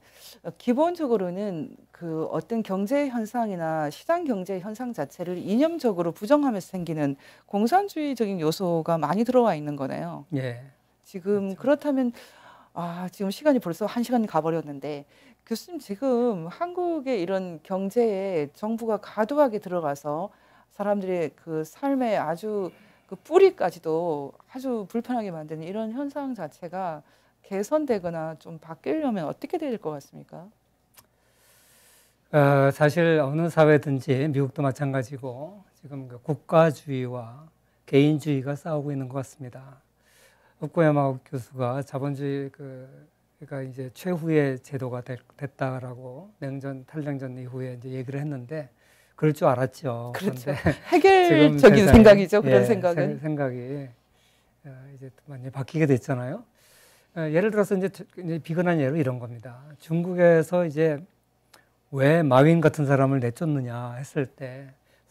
어, 기본적으로는 그 어떤 경제 현상이나 시장 경제 현상 자체를 이념적으로 부정하면서 생기는 공산주의적인 요소가 많이 들어와 있는 거네요. 예. 지금 그렇다면 아 지금 시간이 벌써 한 시간이 가버렸는데 교수님 지금 한국의 이런 경제에 정부가 과도하게 들어가서 사람들의 그 삶의 아주 그 뿌리까지도 아주 불편하게 만드는 이런 현상 자체가 개선되거나 좀 바뀌려면 어떻게 될 것 같습니까? 어, 사실 어느 사회든지 미국도 마찬가지고 지금 그 국가주의와 개인주의가 싸우고 있는 것 같습니다. 옥고야마 교수가 자본주의 그 그러니까 이제 최후의 제도가 됐, 됐다라고 냉전 탈냉전 이후에 이제 얘기를 했는데 그럴 줄 알았죠. 그렇죠. [LAUGHS] 해결적인 세상에, 생각이죠. 그런 예, 생각은. 생- 생각이 어, 이제 많이 바뀌게 됐잖아요. 어, 예를 들어서 이제 비근한 예로 이런 겁니다. 중국에서 이제 왜 마윈 같은 사람을 내쫓느냐 했을 때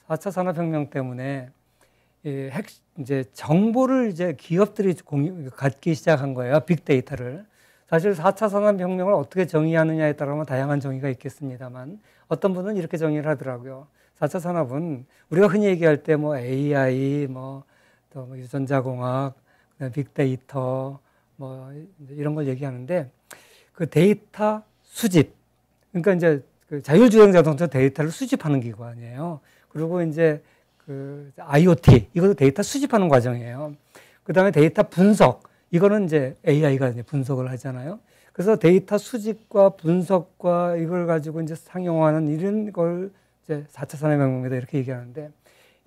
4차 산업혁명 때문에 이 핵, 이제 정보를 이제 기업들이 공유, 갖기 시작한 거예요. 빅데이터를. 사실 4차 산업혁명을 어떻게 정의하느냐에 따라 다양한 정의가 있겠습니다만 어떤 분은 이렇게 정의를 하더라고요. 4차 산업은 우리가 흔히 얘기할 때 뭐 AI, 뭐 또 뭐 유전자공학, 빅데이터, 뭐 이런 걸 얘기하는데 그 데이터 수집, 그러니까 이제 그 자율주행 자동차 데이터를 수집하는 기관이에요. 그리고 이제 그 IoT 이것도 데이터 수집하는 과정이에요. 그 다음에 데이터 분석 이거는 이제 AI가 이제 분석을 하잖아요. 그래서 데이터 수집과 분석과 이걸 가지고 이제 상용화하는 이런 걸 이제 4차 산업혁명이다 이렇게 얘기하는데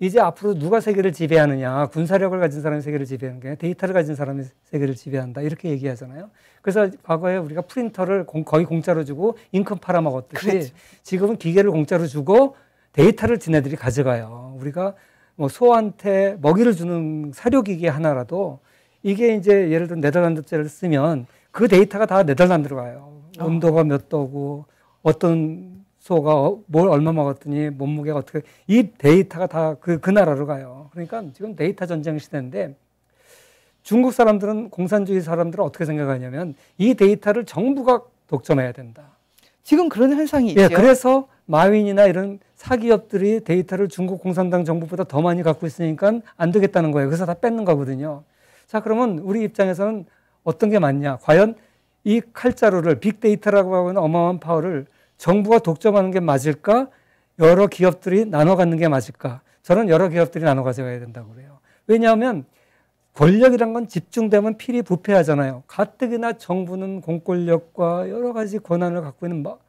이제 앞으로 누가 세계를 지배하느냐 군사력을 가진 사람이 세계를 지배하는 게 데이터를 가진 사람이 세계를 지배한다 이렇게 얘기하잖아요. 그래서 과거에 우리가 프린터를 공- 거의 공짜로 주고 잉크 팔아먹었듯이 그렇죠. 지금은 기계를 공짜로 주고 데이터를 지네들이 가져가요. 우리가 뭐 소한테 먹이를 주는 사료기계 하나라도 이게 이제 예를 들어 네덜란드제를 쓰면 그 데이터가 다 네덜란드로 가요. 어. 온도가 몇 도고 어떤 소가 어- 뭘 얼마 먹었더니 몸무게가 어떻게 이 데이터가 다그그 나라로 가요. 그러니까 지금 데이터 전쟁 시대인데 중국 사람들은 공산주의 사람들은 어떻게 생각하냐면 이 데이터를 정부가 독점해야 된다. 지금 그런 현상이 예, 있죠. 그래서 마윈이나 이런 사기업들이 데이터를 중국 공산당 정부보다 더 많이 갖고 있으니까 안 되겠다는 거예요. 그래서 다 뺏는 거거든요. 자, 그러면 우리 입장에서는 어떤 게 맞냐? 과연 이 칼자루를 빅데이터라고 하는 어마어마한 파워를 정부가 독점하는 게 맞을까? 여러 기업들이 나눠 갖는 게 맞을까? 저는 여러 기업들이 나눠 가져가야 된다고 그래요. 왜냐하면 권력이란 건 집중되면 필히 부패하잖아요. 가뜩이나 정부는 공권력과 여러 가지 권한을 갖고 있는 막,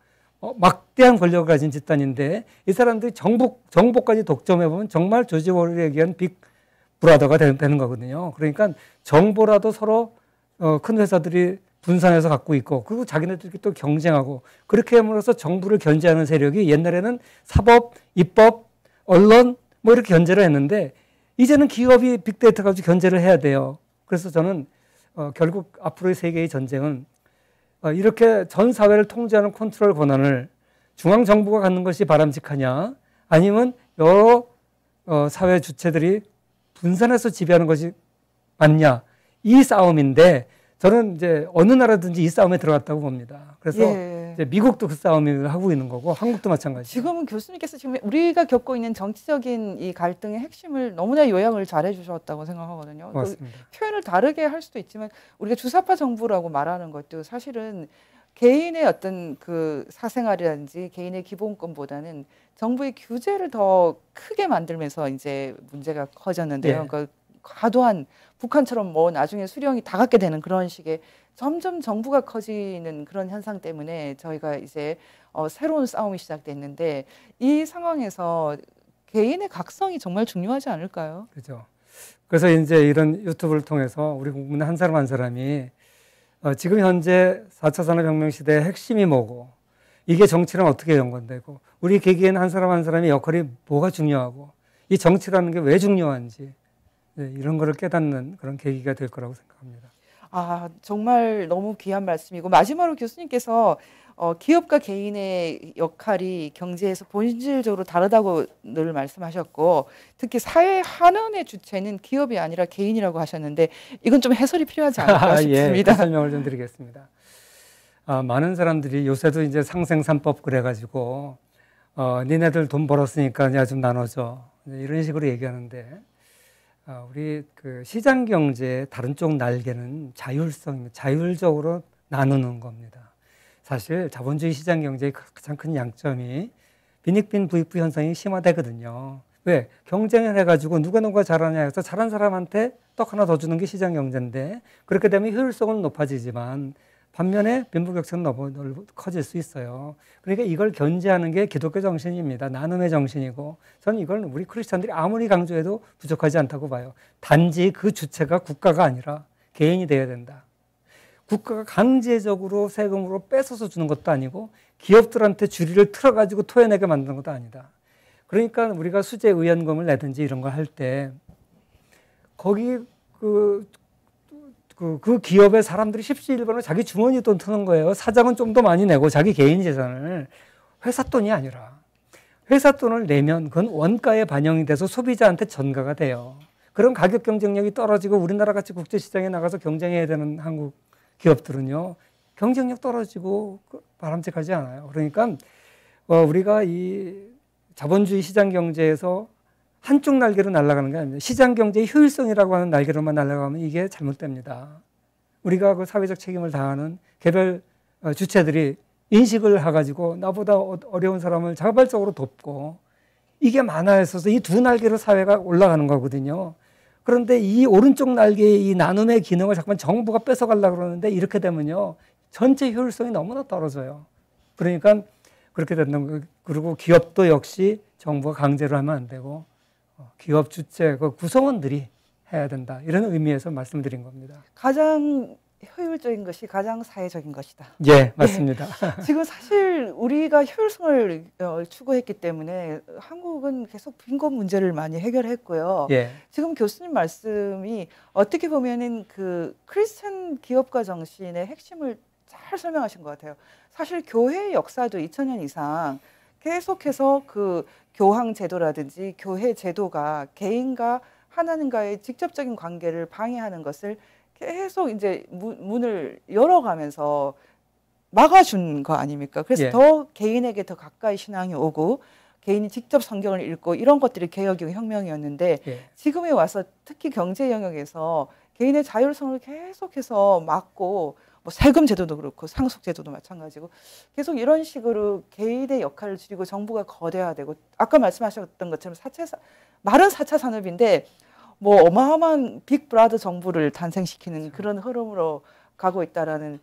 어, 막대한 권력을 가진 집단인데 이 사람들이 정보, 정보까지 독점해보면 정말 조지 워를 얘기한 빅 브라더가 되- 되는 거거든요. 그러니까 정보라도 서로 어, 큰 회사들이 분산해서 갖고 있고 그리고 자기네들끼리 또 경쟁하고 그렇게 함으로써 정부를 견제하는 세력이 옛날에는 사법, 입법, 언론 뭐 이렇게 견제를 했는데 이제는 기업이 빅데이터 가지고 견제를 해야 돼요. 그래서 저는 어, 결국 앞으로의 세계의 전쟁은 어, 이렇게 전 사회를 통제하는 컨트롤 권한을 중앙 정부가 갖는 것이 바람직하냐, 아니면 여러 어, 사회 주체들이 분산해서 지배하는 것이 맞냐 이 싸움인데 저는 이제 어느 나라든지 이 싸움에 들어갔다고 봅니다. 그래서 예. 이제 미국도 그 싸움을 하고 있는 거고 한국도 마찬가지. 지금 교수님께서 지금 우리가 겪고 있는 정치적인 이 갈등의 핵심을 너무나 요약을 잘 해주셨다고 생각하거든요. 그 맞습니다. 표현을 다르게 할 수도 있지만 우리가 주사파 정부라고 말하는 것도 사실은 개인의 어떤 그 사생활이라든지 개인의 기본권보다는 정부의 규제를 더 크게 만들면서 이제 문제가 커졌는데요. 예. 그 과도한 북한처럼 뭐 나중에 수령이 다 갖게 되는 그런 식의 점점 정부가 커지는 그런 현상 때문에 저희가 이제 어, 새로운 싸움이 시작됐는데 이 상황에서 개인의 각성이 정말 중요하지 않을까요? 그죠. 그래서 이제 이런 유튜브를 통해서 우리 국민 한 사람 한 사람이 어, 지금 현재 4차 산업혁명 시대의 핵심이 뭐고 이게 정치랑 어떻게 연관되고 우리 개개인 한 사람 한 사람의 역할이 뭐가 중요하고 이 정치라는 게 왜 중요한지 네, 이런 거를 깨닫는 그런 계기가 될 거라고 생각합니다. 아, 정말 너무 귀한 말씀이고 마지막으로 교수님께서 어, 기업과 개인의 역할이 경제에서 본질적으로 다르다고 늘 말씀하셨고 특히 사회 환원의 주체는 기업이 아니라 개인이라고 하셨는데 이건 좀 해설이 필요하지 않을까 [LAUGHS] 예, 싶습니다. 그 설명을 좀 드리겠습니다. 아, 많은 사람들이 요새도 이제 상생산법 그래가지고 어, 니네들 돈 벌었으니까 야좀 나눠줘 이런 식으로 얘기하는데 아, 우리 그 시장 경제의 다른 쪽 날개는 자율성입니다. 자율적으로 나누는 겁니다. 사실 자본주의 시장 경제의 가장 큰 양점이 빈익빈 부익부 현상이 심화되거든요. 왜? 경쟁을 해가지고 누가 누가 잘하냐 해서 잘한 사람한테 떡 하나 더 주는 게 시장 경제인데 그렇게 되면 효율성은 높아지지만 반면에 빈부격차는 너무 넓, 커질 수 있어요. 그러니까 이걸 견제하는 게 기독교 정신입니다. 나눔의 정신이고 저는 이걸 우리 크리스찬들이 아무리 강조해도 부족하지 않다고 봐요. 단지 그 주체가 국가가 아니라 개인이 돼야 된다. 국가가 강제적으로 세금으로 뺏어서 주는 것도 아니고 기업들한테 주리를 틀어가지고 토해내게 만드는 것도 아니다. 그러니까 우리가 수재 의연금을 내든지 이런 걸 할 때 거기 그, 그, 그 기업의 사람들이 십시일반으로 자기 주머니 돈 트는 거예요. 사장은 좀 더 많이 내고 자기 개인 재산을 회사 돈이 아니라 회사 돈을 내면 그건 원가에 반영이 돼서 소비자한테 전가가 돼요. 그런 가격 경쟁력이 떨어지고 우리나라 같이 국제 시장에 나가서 경쟁해야 되는 한국 기업들은요 경쟁력 떨어지고 그 바람직하지 않아요. 그러니까 어, 우리가 이 자본주의 시장 경제에서 한쪽 날개로 날아가는 게 아닙니다. 시장 경제의 효율성이라고 하는 날개로만 날아가면 이게 잘못됩니다. 우리가 그 사회적 책임을 다하는 개별 어, 주체들이 인식을 해가지고 나보다 어- 어려운 사람을 자발적으로 돕고 이게 만화에서도 이두 날개로 사회가 올라가는 거거든요. 그런데 이 오른쪽 날개의 이 나눔의 기능을 자꾸만 정부가 뺏어가려고 그러는데 이렇게 되면요. 전체 효율성이 너무나 떨어져요. 그러니까 그렇게 된다는 거. 그리고 기업도 역시 정부가 강제로 하면 안 되고 어, 기업 주체 그 구성원들이 해야 된다. 이런 의미에서 말씀드린 겁니다. 가장 효율적인 것이 가장 사회적인 것이다. 예, 맞습니다. [LAUGHS] 지금 사실 우리가 효율성을 어, 추구했기 때문에 한국은 계속 빈곤 문제를 많이 해결했고요. 예. 지금 교수님 말씀이 어떻게 보면은 그 크리스천 기업가 정신의 핵심을 잘 설명하신 것 같아요. 사실 교회 역사도 2000년 이상 계속해서 그 교황 제도라든지 교회 제도가 개인과 하나님과의 직접적인 관계를 방해하는 것을 계속 이제 문- 문을 열어가면서 막아준 거 아닙니까? 그래서 예. 더 개인에게 더 가까이 신앙이 오고 개인이 직접 성경을 읽고 이런 것들이 개혁의 혁명이었는데 예. 지금에 와서 특히 경제 영역에서 개인의 자율성을 계속해서 막고 뭐 세금 제도도 그렇고 상속 제도도 마찬가지고 계속 이런 식으로 개인의 역할을 줄이고 정부가 거대화되고 아까 말씀하셨던 것처럼 사차 사- 말은 4차 산업인데 뭐 어마어마한 빅브라더 정부를 탄생시키는 그런 흐름으로 가고 있다라는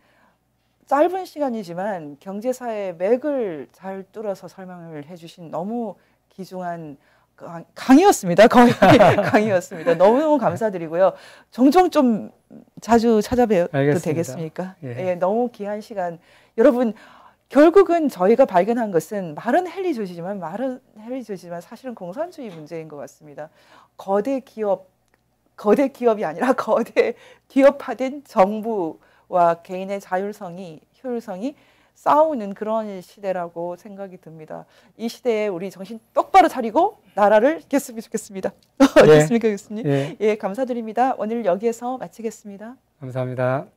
짧은 시간이지만 경제사의 맥을 잘 뚫어서 설명을 해주신 너무 귀중한 강- 강의였습니다. 거의 [LAUGHS] 강의였습니다. 너무너무 감사드리고요. 종종 좀 자주 찾아뵈도 알겠습니다. 되겠습니까? 예. 예, 너무 귀한 시간. 여러분 결국은 저희가 발견한 것은 말은 헨리 조지지만 말은 헨리 조지지만 사실은 공산주의 문제인 것 같습니다. 거대 기업 거대 기업이 아니라 [LAUGHS] 거대 기업화된 정부와 개인의 자율성이 효율성이 싸우는 그런 시대라고 생각이 듭니다. 이 시대에 우리 정신 똑바로 차리고 나라를 이겼으면 좋겠습니다. [LAUGHS] 어떻습니까, 교수님? 예. 예, 감사드립니다. 오늘 여기에서 마치겠습니다. 감사합니다.